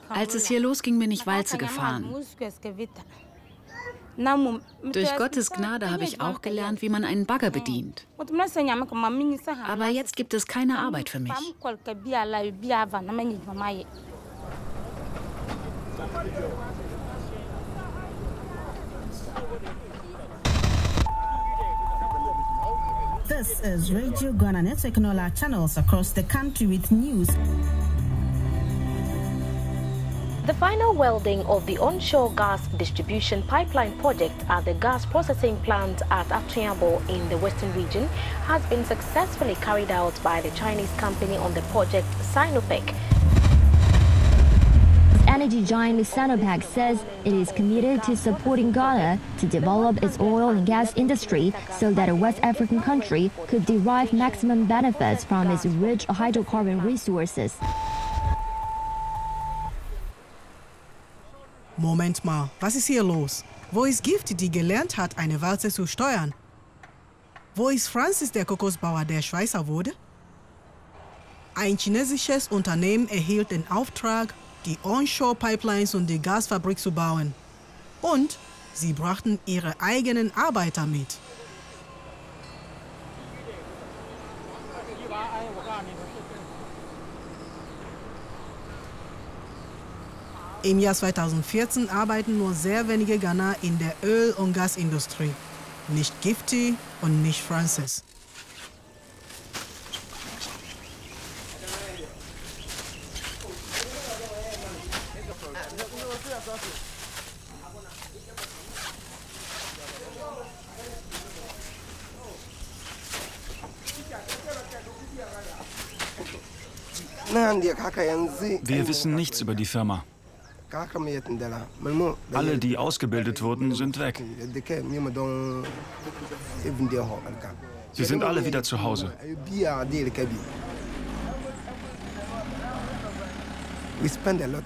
Als es hier losging, bin ich Walze gefahren. Durch Gottes Gnade habe ich auch gelernt, wie man einen Bagger bedient. Aber jetzt gibt es keine Arbeit für mich. This is Radio Ghana Network and all our channels across the country with news. The final welding of the onshore gas distribution pipeline project at the gas processing plant at Atunyabo in the western region has been successfully carried out by the Chinese company on the project Sinopec. Energy giant Sinopec says it is committed to supporting Ghana to develop its oil and gas industry so that a West African country could derive maximum benefits from its rich hydrocarbon resources. Moment mal, was ist hier los? Wo ist Gift, die gelernt hat, eine Walze zu steuern? Wo ist Francis, der Kokosbauer, der Schweißer wurde? Ein chinesisches Unternehmen erhielt den Auftrag, die Onshore-Pipelines und die Gasfabrik zu bauen. Und sie brachten ihre eigenen Arbeiter mit. Im Jahr 2014 arbeiten nur sehr wenige Ghana in der Öl- und Gasindustrie. Nicht Gifty und nicht Francis. Wir wissen nichts über die Firma. Alle, die ausgebildet wurden, sind weg. Sie sind alle wieder zu Hause.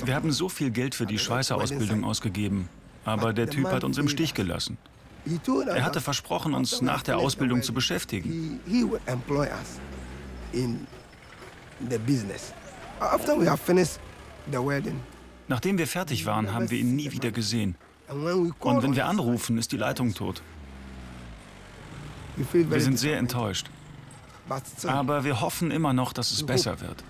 Wir haben so viel Geld für die Schweißerausbildung ausgegeben, aber der Typ hat uns im Stich gelassen. Er hatte versprochen, uns nach der Ausbildung zu beschäftigen. Nachdem wir fertig waren, haben wir ihn nie wieder gesehen. Und wenn wir anrufen, ist die Leitung tot. Wir sind sehr enttäuscht. Aber wir hoffen immer noch, dass es besser wird.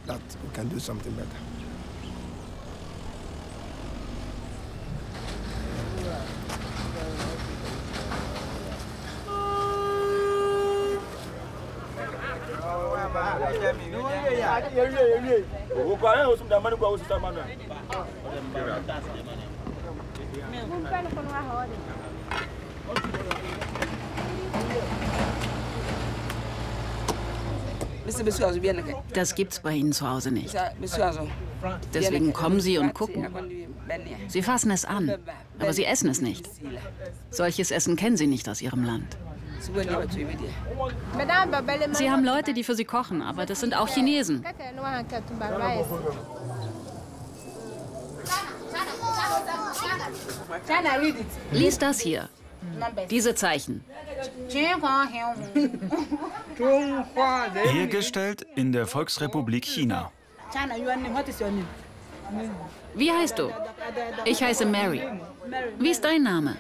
Das gibt's bei Ihnen zu Hause nicht. Deswegen kommen Sie und gucken. Sie fassen es an, aber Sie essen es nicht. Solches Essen kennen Sie nicht aus Ihrem Land. Sie haben Leute, die für Sie kochen, aber das sind auch Chinesen. Lies das hier. Diese Zeichen. Hergestellt in der Volksrepublik China. Wie heißt du? Ich heiße Mary. Wie ist dein Name?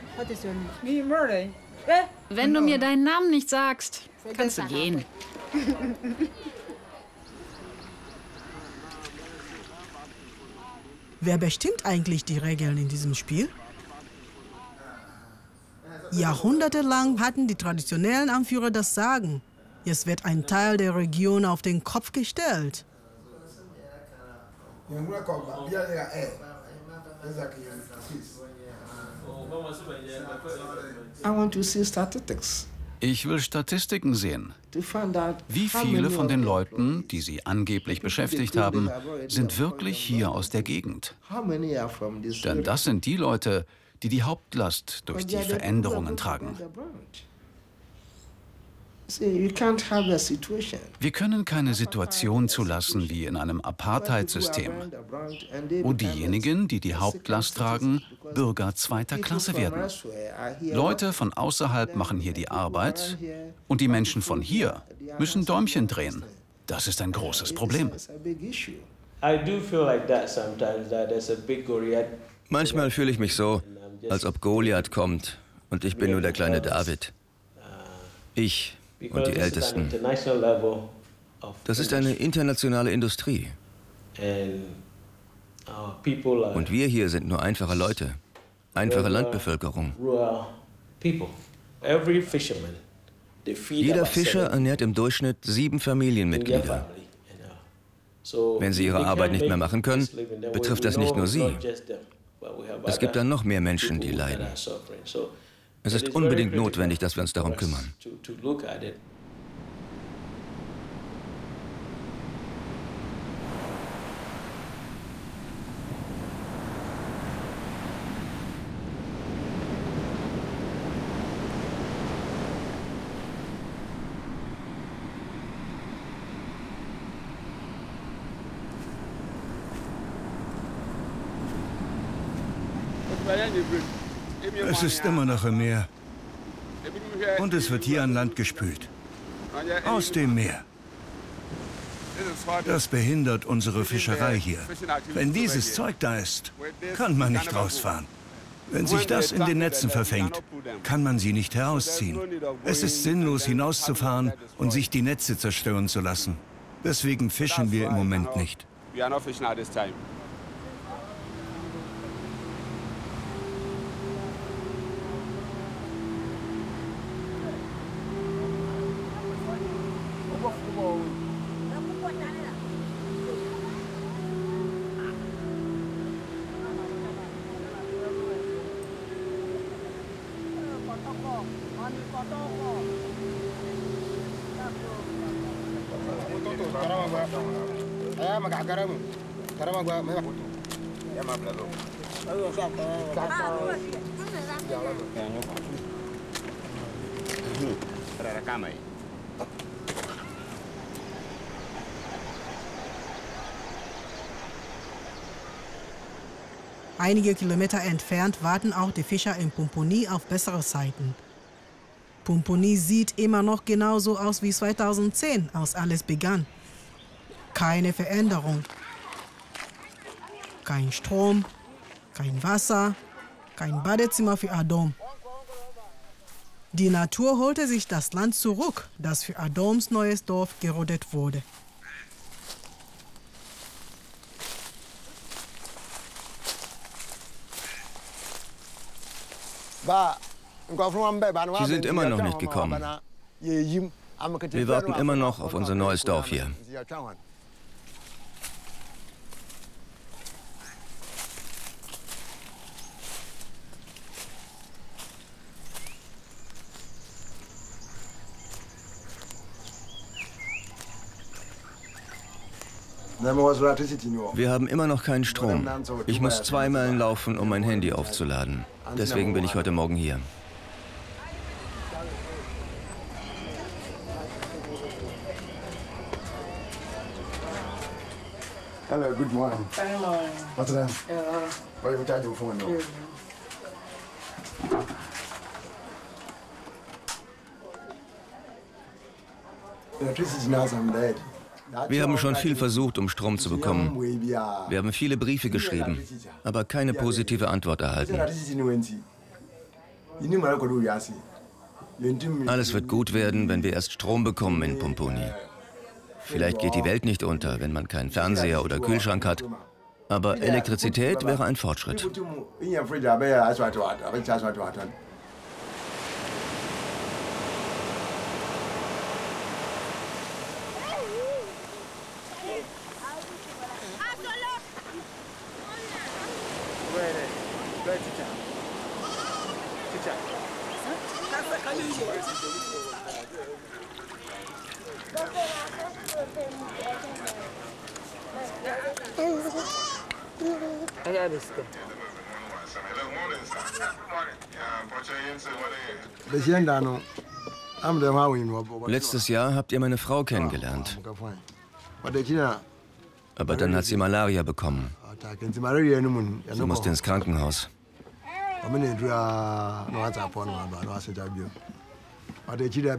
Wenn du mir deinen Namen nicht sagst, kannst du gehen. Wer bestimmt eigentlich die Regeln in diesem Spiel? Jahrhundertelang hatten die traditionellen Anführer das Sagen. Jetzt wird ein Teil der Region auf den Kopf gestellt. Ich will Statistiken sehen. Wie viele von den Leuten, die Sie angeblich beschäftigt haben, sind wirklich hier aus der Gegend? Denn das sind die Leute, die die Hauptlast durch die Veränderungen tragen. Wir können keine Situation zulassen wie in einem Apartheid-System, wo diejenigen, die die Hauptlast tragen, Bürger zweiter Klasse werden. Leute von außerhalb machen hier die Arbeit und die Menschen von hier müssen Däumchen drehen. Das ist ein großes Problem. Manchmal fühle ich mich so, als ob Goliath kommt und ich bin nur der kleine David. Ich und die Ältesten. Das ist eine internationale Industrie. Und wir hier sind nur einfache Leute, einfache Landbevölkerung. Jeder Fischer ernährt im Durchschnitt sieben Familienmitglieder. Wenn sie ihre Arbeit nicht mehr machen können, betrifft das nicht nur sie. Es gibt dann noch mehr Menschen, die leiden. Es ist unbedingt notwendig, dass wir uns darum kümmern. Es ist immer noch im Meer. Und es wird hier an Land gespült. Aus dem Meer. Das behindert unsere Fischerei hier. Wenn dieses Zeug da ist, kann man nicht rausfahren. Wenn sich das in den Netzen verfängt, kann man sie nicht herausziehen. Es ist sinnlos hinauszufahren und sich die Netze zerstören zu lassen. Deswegen fischen wir im Moment nicht. Einige Kilometer entfernt warten auch die Fischer in Pumponi auf bessere Zeiten. Pumponi sieht immer noch genauso aus wie 2010, als alles begann. Keine Veränderung. Kein Strom, kein Wasser, kein Badezimmer für Adom. Die Natur holte sich das Land zurück, das für Adoms neues Dorf gerodet wurde. Sie sind immer noch nicht gekommen. Wir warten immer noch auf unser neues Dorf hier. Wir haben immer noch keinen Strom. Ich muss zwei Meilen laufen, um mein Handy aufzuladen. Deswegen bin ich heute Morgen hier. Hello, good morning. Hello. What's that? Yeah. Why you charging phone now? Yeah. Electricity now I'm dead. Wir haben schon viel versucht, um Strom zu bekommen. Wir haben viele Briefe geschrieben, aber keine positive Antwort erhalten. Alles wird gut werden, wenn wir erst Strom bekommen in Pumpuni. Vielleicht geht die Welt nicht unter, wenn man keinen Fernseher oder Kühlschrank hat. Aber Elektrizität wäre ein Fortschritt. Letztes Jahr habt ihr meine Frau kennengelernt. Aber dann hat sie Malaria bekommen. Sie musste ins Krankenhaus.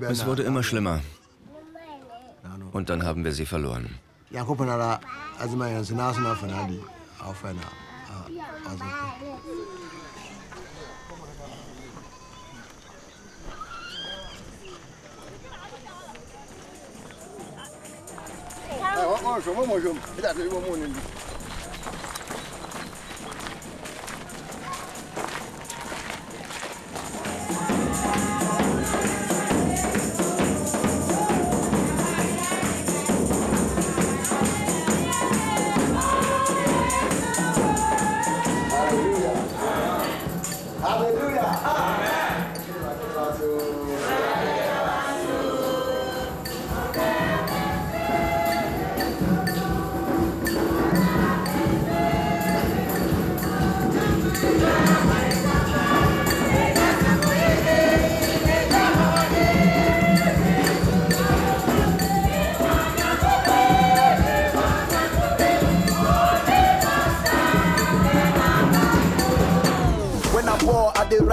Es wurde immer schlimmer. Und dann haben wir sie verloren. Ой, можем, мы можем. Ребята, его можно.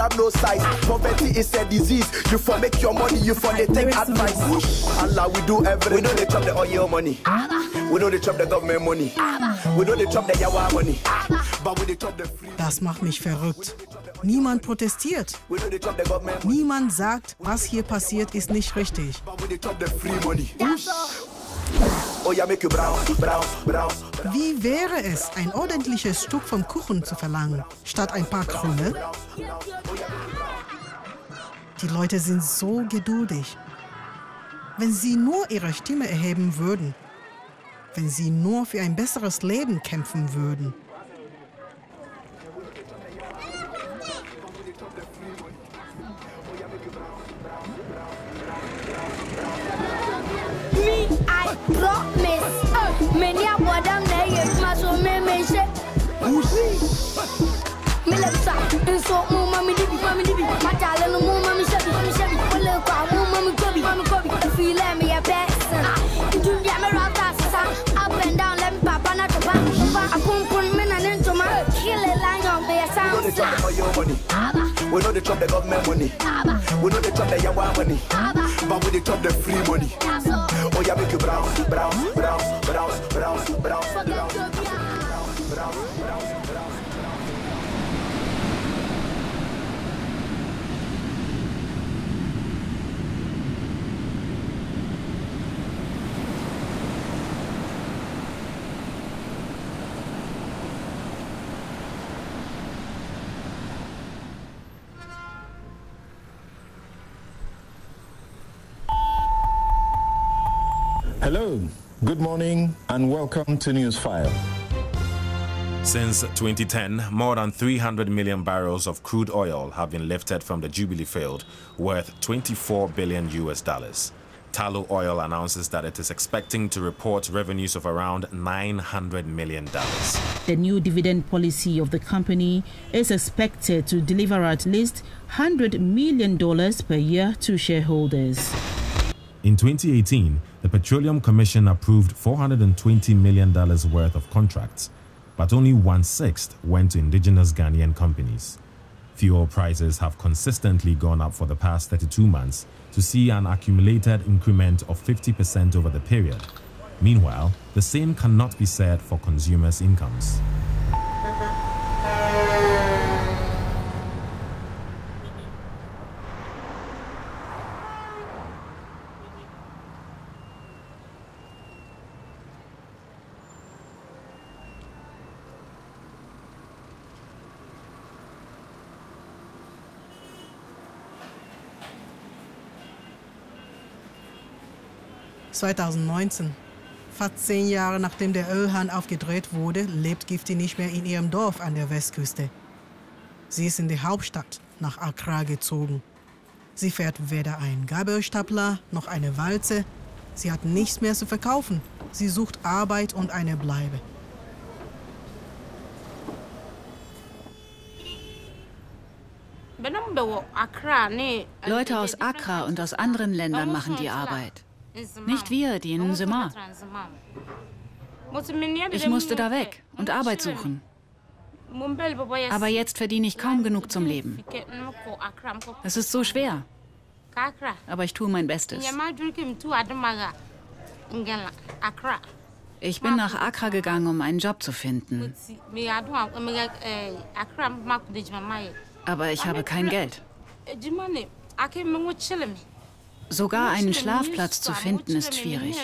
Rap no size. Poverty is a disease. You for make your money, you for they take advice. Allah, we do everything. We know they chop the oil money. We know they chop the government money. We know they chop the yawa money. But we they chop the free. Das macht mich verrückt. Niemand protestiert. Niemand sagt, was hier passiert, ist nicht richtig. Wie wäre es, ein ordentliches Stück vom Kuchen zu verlangen, statt ein paar Krümel? Die Leute sind so geduldig. Wenn sie nur ihre Stimme erheben würden, wenn sie nur für ein besseres Leben kämpfen würden. Me ni abodam na ye ma so me me she. Me le sa nso mu mami dibi mami dibi ma tale no mu mami shebi mami shebi wale kwa mu mami kobi mami kobi you feel me a person. Do ya me rock sa up and down let me papa na to papa. Apun pun me na nentoma kill a line on me a sound. You got to talk about your money we know they chop the government money. We know they chop the yawa money. But we they chop the free money. Oh yeah make you browse browse browse browse browse browse browse browse Hello, good morning, and welcome to Newsfile. Since 2010, more than 300 million barrels of crude oil have been lifted from the Jubilee field, worth 24 billion US dollars. Tullow Oil announces that it is expecting to report revenues of around $900 million. The new dividend policy of the company is expected to deliver at least $100 million per year to shareholders. In 2018, the Petroleum Commission approved $420 million worth of contracts, but only one sixth went to indigenous Ghanaian companies. Fuel prices have consistently gone up for the past 32 months to see an accumulated increment of 50% over the period. Meanwhile, the same cannot be said for consumers' incomes. ...2019. Fast zehn Jahre nachdem der Ölhahn aufgedreht wurde, lebt Gifty nicht mehr in ihrem Dorf an der Westküste. Sie ist in die Hauptstadt, nach Accra, gezogen. Sie fährt weder einen Gabelstapler noch eine Walze. Sie hat nichts mehr zu verkaufen. Sie sucht Arbeit und eine Bleibe. Leute aus Accra und aus anderen Ländern machen die Arbeit. Nicht wir, die in Nsema. Ich musste da weg und Arbeit suchen. Aber jetzt verdiene ich kaum genug zum Leben. Es ist so schwer. Aber ich tue mein Bestes. Ich bin nach Accra gegangen, um einen Job zu finden. Aber ich habe kein Geld. Sogar einen Schlafplatz zu finden ist schwierig.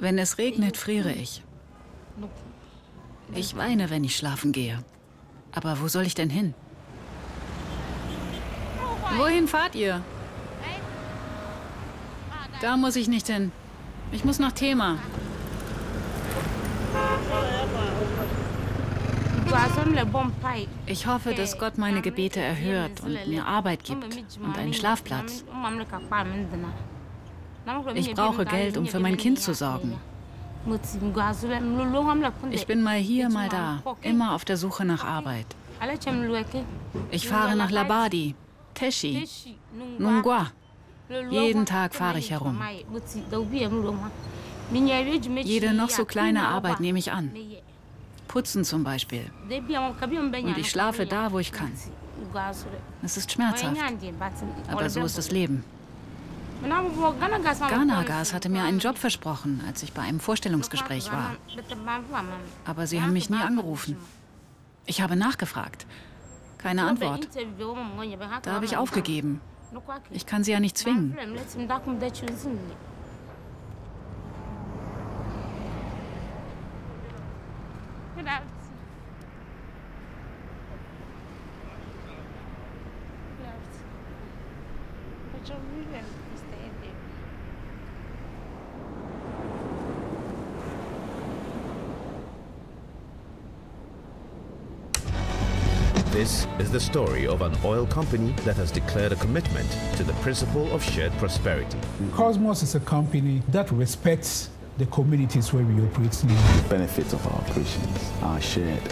Wenn es regnet, friere ich. Ich weine, wenn ich schlafen gehe. Aber wo soll ich denn hin? Wohin fahrt ihr? Da muss ich nicht hin. Ich muss nach Thema. Ich hoffe, dass Gott meine Gebete erhört und mir Arbeit gibt und einen Schlafplatz. Ich brauche Geld, um für mein Kind zu sorgen. Ich bin mal hier, mal da, immer auf der Suche nach Arbeit. Ich fahre nach Labadi, Teshi, Nungwa. Jeden Tag fahre ich herum. Jede noch so kleine Arbeit nehme ich an. Putzen zum Beispiel. Und ich schlafe da, wo ich kann. Es ist schmerzhaft, aber so ist das Leben. Ghanagas hatte mir einen Job versprochen, als ich bei einem Vorstellungsgespräch war. Aber sie haben mich nie angerufen. Ich habe nachgefragt. Keine Antwort. Da habe ich aufgegeben. Ich kann sie ja nicht zwingen. This is the story of an oil company that has declared a commitment to the principle of shared prosperity. Cosmos is a company that respects the communities where we operate live. The benefits of our operations are shared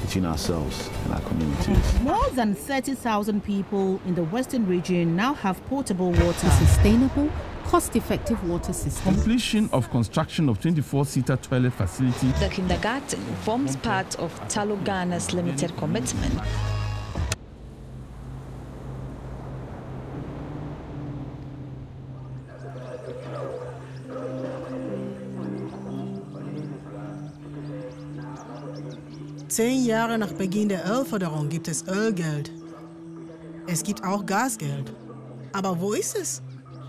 between ourselves and our communities. More than 30,000 people in the western region now have potable water. Sustainable, cost-effective water system. Completion of construction of 24-seater toilet facility. The kindergarten forms part of Talo Ghana's limited commitment Zehn Jahre nach Beginn der Ölförderung gibt es Ölgeld. Es gibt auch Gasgeld. Aber wo ist es?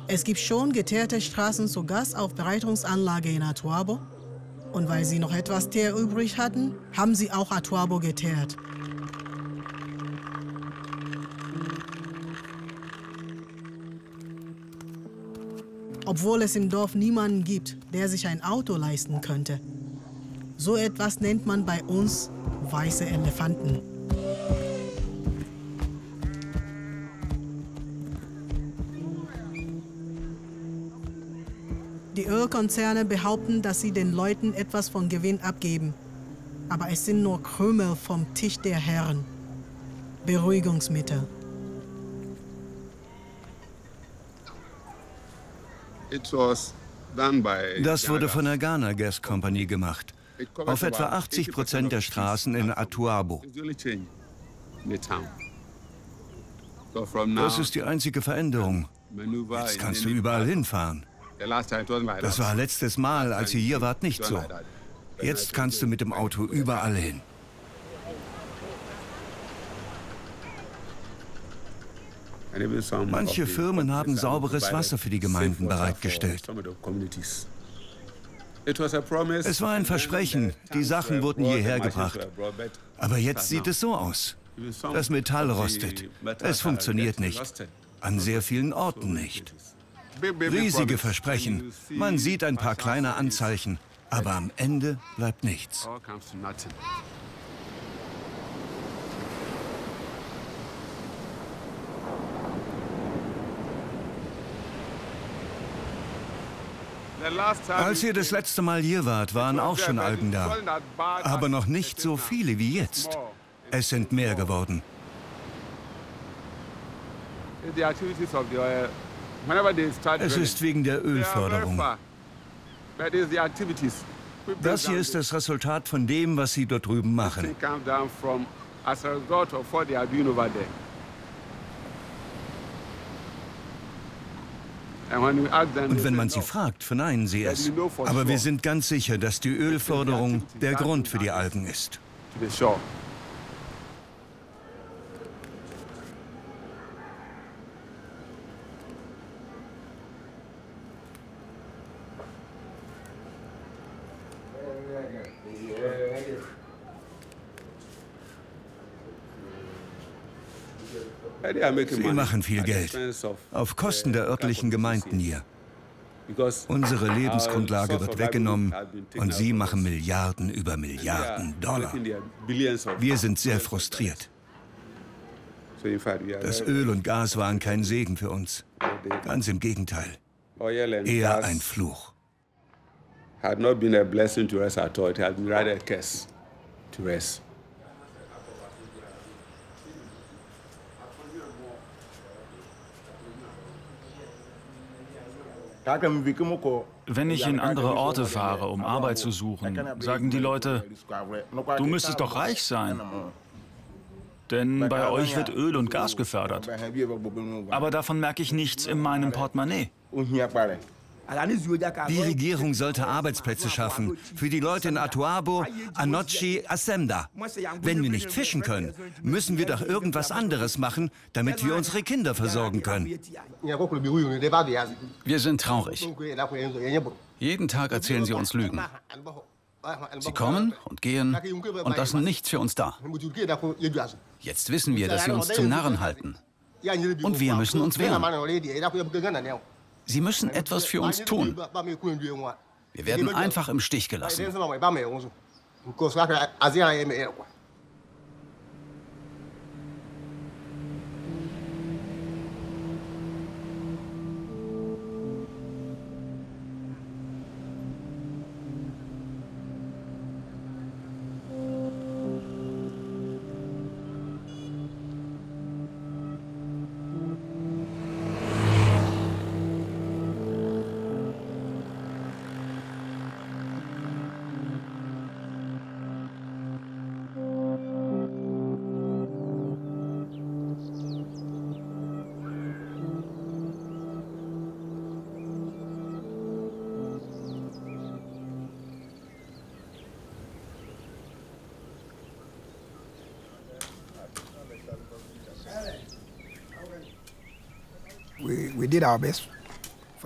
Es gibt schon geteerte Straßen zur Gasaufbereitungsanlage in Atuabo. Und weil sie noch etwas Teer übrig hatten, haben sie auch Atuabo geteert. Obwohl es im Dorf niemanden gibt, der sich ein Auto leisten könnte. So etwas nennt man bei uns weiße Elefanten. Die Ölkonzerne behaupten, dass sie den Leuten etwas von Gewinn abgeben. Aber es sind nur Krümel vom Tisch der Herren. Beruhigungsmittel. Das wurde von der Ghana Gas Company gemacht auf etwa 80 Prozent der Straßen in Atuabo. Das ist die einzige Veränderung. Jetzt kannst du überall hinfahren. Das war letztes Mal, als ihr hier wart, nicht so. Jetzt kannst du mit dem Auto überall hin. Manche Firmen haben sauberes Wasser für die Gemeinden bereitgestellt. Es war ein Versprechen. Die Sachen wurden hierher gebracht. Aber jetzt sieht es so aus. Das Metall rostet. Es funktioniert nicht. An sehr vielen Orten nicht. Riesige Versprechen. Man sieht ein paar kleine Anzeichen. Aber am Ende bleibt nichts. Als ihr das letzte Mal hier wart, waren auch schon Algen da. Aber noch nicht so viele wie jetzt. Es sind mehr geworden. Es ist wegen der Ölförderung. Das hier ist das Resultat von dem, was Sie dort drüben machen. Und wenn man sie fragt, verneinen sie es. Aber wir sind ganz sicher, dass die Ölförderung der Grund für die Algen ist. Sie machen viel Geld. Auf Kosten der örtlichen Gemeinden hier. Unsere Lebensgrundlage wird weggenommen und Sie machen Milliarden über Milliarden Dollar. Wir sind sehr frustriert. Das Öl und Gas waren kein Segen für uns. Ganz im Gegenteil. Eher ein Fluch. Had not been a blessing to us at all. It had been rather a curse to us. Wenn ich in andere Orte fahre, um Arbeit zu suchen, sagen die Leute, du müsstest doch reich sein. Denn bei euch wird Öl und Gas gefördert. Aber davon merke ich nichts in meinem Portemonnaie. Die Regierung sollte Arbeitsplätze schaffen. Für die Leute in Atuabo, Anochi, Asemda. Wenn wir nicht fischen können, müssen wir doch irgendwas anderes machen, damit wir unsere Kinder versorgen können. Wir sind traurig. Jeden Tag erzählen sie uns Lügen. Sie kommen und gehen und lassen nichts für uns da. Jetzt wissen wir, dass sie uns zum Narren halten. Und wir müssen uns wehren. Sie müssen etwas für uns tun. Wir werden einfach im Stich gelassen.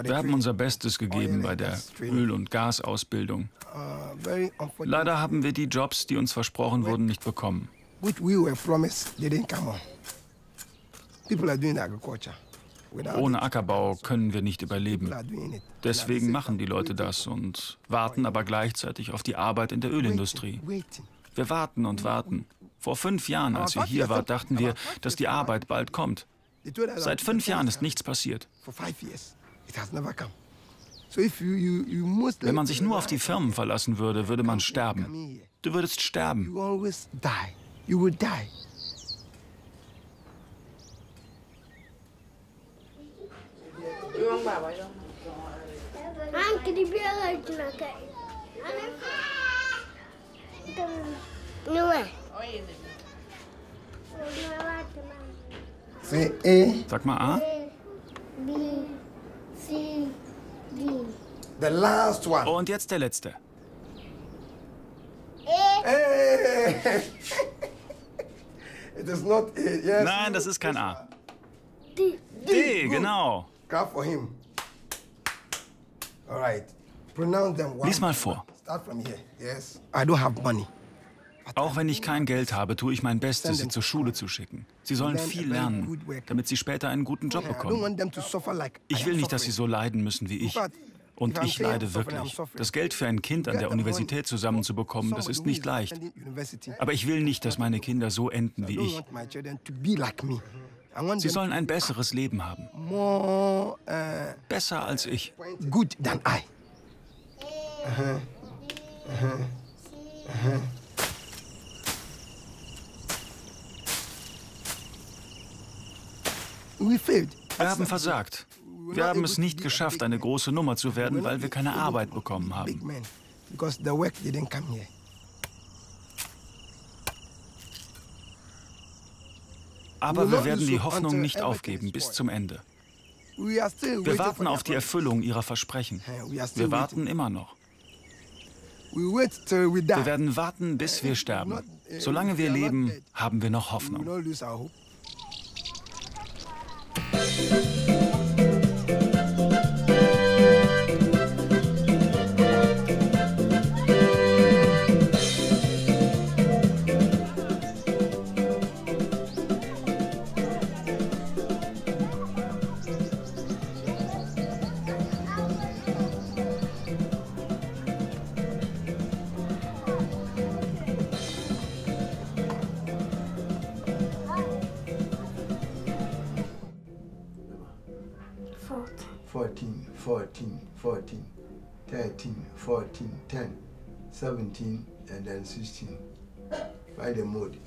Wir haben unser Bestes gegeben bei der Öl- und Gasausbildung. Uh, Leider haben wir die Jobs, die uns versprochen wurden, nicht bekommen. Ohne Ackerbau können wir nicht überleben. Deswegen machen die Leute das und warten aber gleichzeitig auf die Arbeit in der Ölindustrie. Wir warten und warten. Vor fünf Jahren, als ihr hier wart, dachten wir, dass die Arbeit bald kommt. Seit fünf Jahren ist nichts passiert. Wenn man sich nur auf die Firmen verlassen würde, würde man sterben. Du würdest sterben. Sag mal A. B, C, D. The last one. Und jetzt der letzte. Hey! It is not A. Yes. Nein, das ist kein A. D. D, genau. Clap for him. All right. Pronounce them one. Lies mal vor. Start from here. Yes. I don't have money. Auch wenn ich kein Geld habe, tue ich mein Bestes, sie zur Schule zu schicken. Sie sollen viel lernen, damit sie später einen guten Job bekommen. Ich will nicht, dass sie so leiden müssen wie ich. Und ich leide wirklich. Das Geld für ein Kind an der Universität zusammenzubekommen, das ist nicht leicht. Aber ich will nicht, dass meine Kinder so enden wie ich. Sie sollen ein besseres Leben haben. Besser als ich. Good than I. Uh-huh. Uh-huh. Uh-huh. Wir haben versagt. Wir haben es nicht geschafft, eine große Nummer zu werden, weil wir keine Arbeit bekommen haben. Aber wir werden die Hoffnung nicht aufgeben bis zum Ende. Wir warten auf die Erfüllung ihrer Versprechen. Wir warten immer noch. Wir werden warten, bis wir sterben. Solange wir leben, haben wir noch Hoffnung. Thank you. Fourteen, fourteen, fourteen, thirteen, fourteen, ten, seventeen, and then sixteen. Find the mode.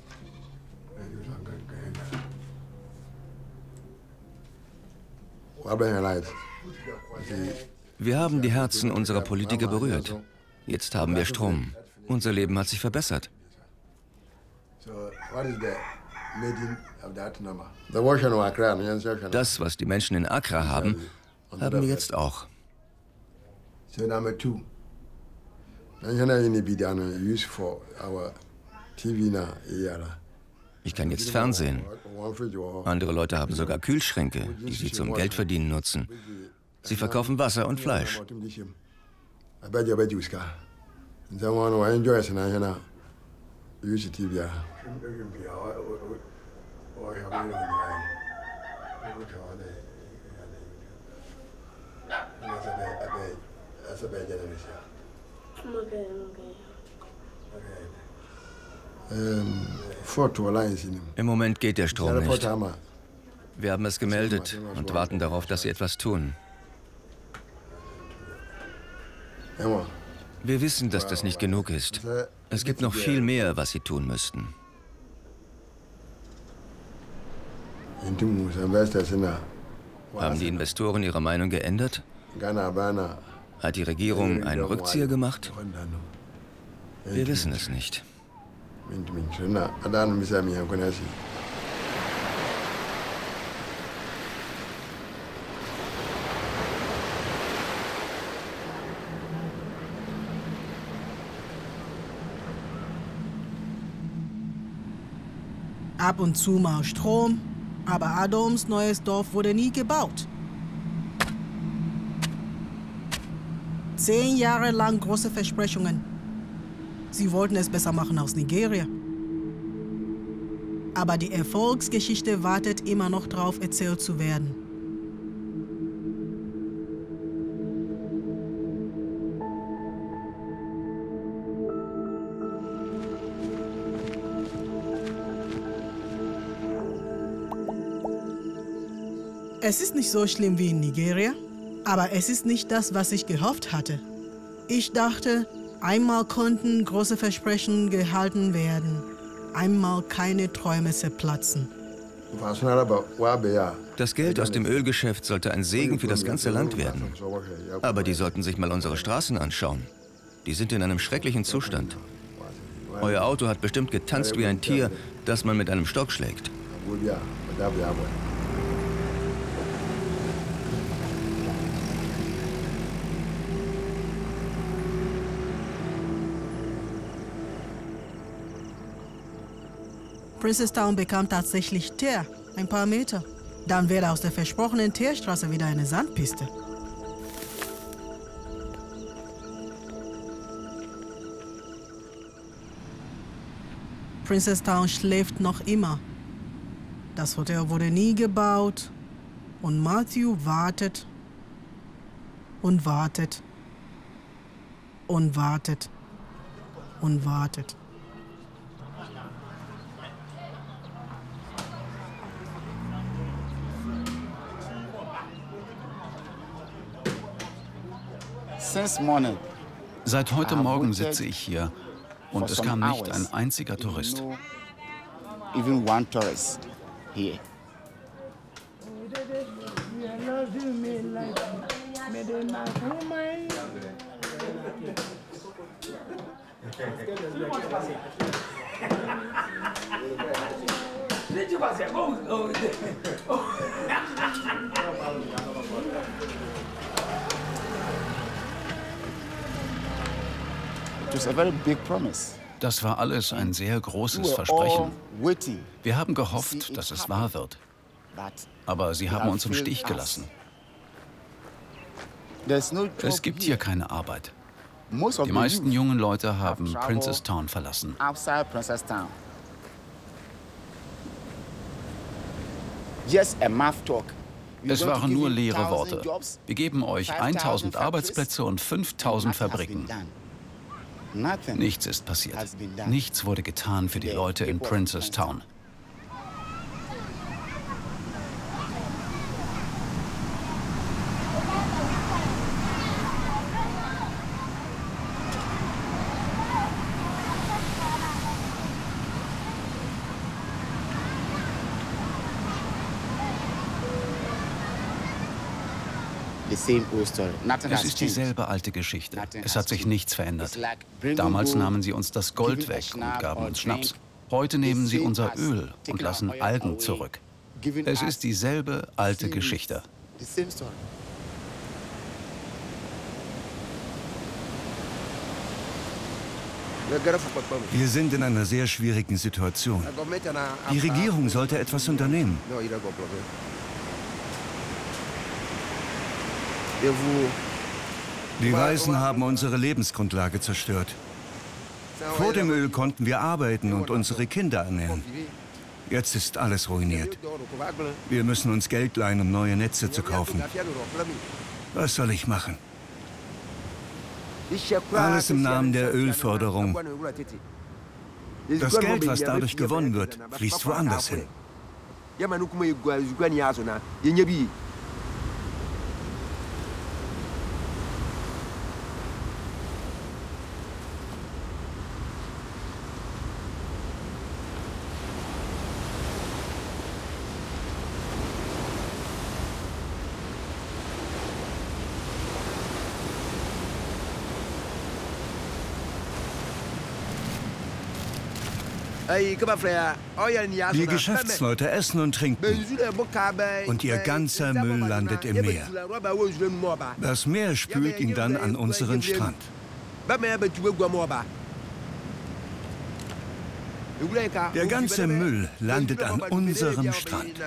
Wir haben die Herzen unserer Politiker berührt. Jetzt haben wir Strom. Unser Leben hat sich verbessert. Das, was die Menschen in Accra haben, haben wir jetzt auch. Ich kann jetzt Fernsehen. Andere Leute haben sogar Kühlschränke, die sie zum Geldverdienen nutzen. Sie verkaufen Wasser und Fleisch. Im Moment geht der Strom nicht. Wir haben es gemeldet und warten darauf, dass Sie etwas tun. Wir wissen, dass das nicht genug ist. Es gibt noch viel mehr, was Sie tun müssten. Haben die Investoren ihre Meinung geändert? Hat die Regierung einen Rückzieher gemacht? Wir wissen es nicht. Ab und zu mal Strom, aber Adoms neues Dorf wurde nie gebaut. Zehn Jahre lang große Versprechungen. Sie wollten es besser machen aus Nigeria. Aber die Erfolgsgeschichte wartet immer noch darauf, erzählt zu werden. Es ist nicht so schlimm wie in Nigeria, aber es ist nicht das, was ich gehofft hatte. Ich dachte, einmal konnten große Versprechen gehalten werden, einmal keine Träume zerplatzen. Das Geld aus dem Ölgeschäft sollte ein Segen für das ganze Land werden. Aber die sollten sich mal unsere Straßen anschauen. Die sind in einem schrecklichen Zustand. Euer Auto hat bestimmt getanzt wie ein Tier, das man mit einem Stock schlägt. Princestown bekam tatsächlich Teer, ein paar Meter. Dann wäre aus der versprochenen Teerstraße wieder eine Sandpiste. Princestown schläft noch immer. Das Hotel wurde nie gebaut und Matthew wartet und wartet und wartet und wartet. Seit heute Morgen sitze ich hier. und es kam nicht ein einziger Tourist. Das war alles ein sehr großes Versprechen. Wir haben gehofft, dass es wahr wird. Aber sie haben uns im Stich gelassen. Es gibt hier keine Arbeit. Die meisten jungen Leute haben Princestown verlassen. Es waren nur leere Worte. Wir geben euch 1000 Arbeitsplätze und 5000 Fabriken. Nichts ist passiert. Nichts wurde getan für die Leute in Princestown. Es ist dieselbe alte Geschichte. Es hat sich nichts verändert. Damals nahmen sie uns das Gold weg und gaben uns Schnaps. Heute nehmen sie unser Öl und lassen Algen zurück. Es ist dieselbe alte Geschichte. Wir sind in einer sehr schwierigen Situation. Die Regierung sollte etwas unternehmen. Die Weißen haben unsere Lebensgrundlage zerstört. Vor dem Öl konnten wir arbeiten und unsere Kinder ernähren. Jetzt ist alles ruiniert. Wir müssen uns Geld leihen, um neue Netze zu kaufen. Was soll ich machen? Alles im Namen der Ölförderung. Das Geld, was dadurch gewonnen wird, fließt woanders hin. Die Geschäftsleute essen und trinken. Und ihr ganzer Müll landet im Meer. Das Meer spült ihn dann an unseren Strand. Der ganze Müll landet an unserem Strand.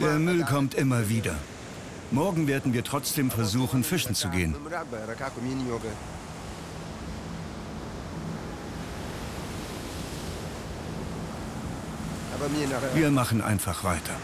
Der Müll kommt immer wieder. Morgen werden wir trotzdem versuchen, fischen zu gehen. Wir machen einfach weiter.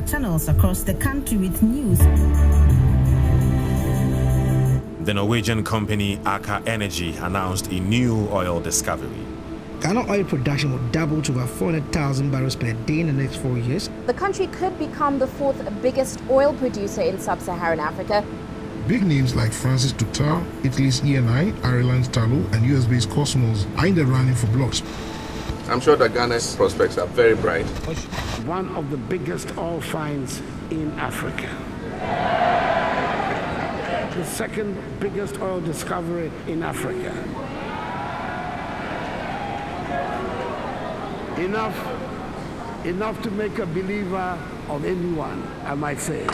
Our channels across the country with news. The Norwegian company Aker Energy announced a new oil discovery. Ghana oil production will double to over 400,000 barrels per day in the next four years. The country could become the fourth biggest oil producer in sub-Saharan Africa. Big names like Francis Total, Italy's ENI, Ireland's Tullow, and US-based Cosmos are in the running for blocks. I'm sure that Ghana's prospects are very bright. One of the biggest oil finds in Africa. The second biggest oil discovery in Africa. Enough, enough to make a believer of anyone, I might say.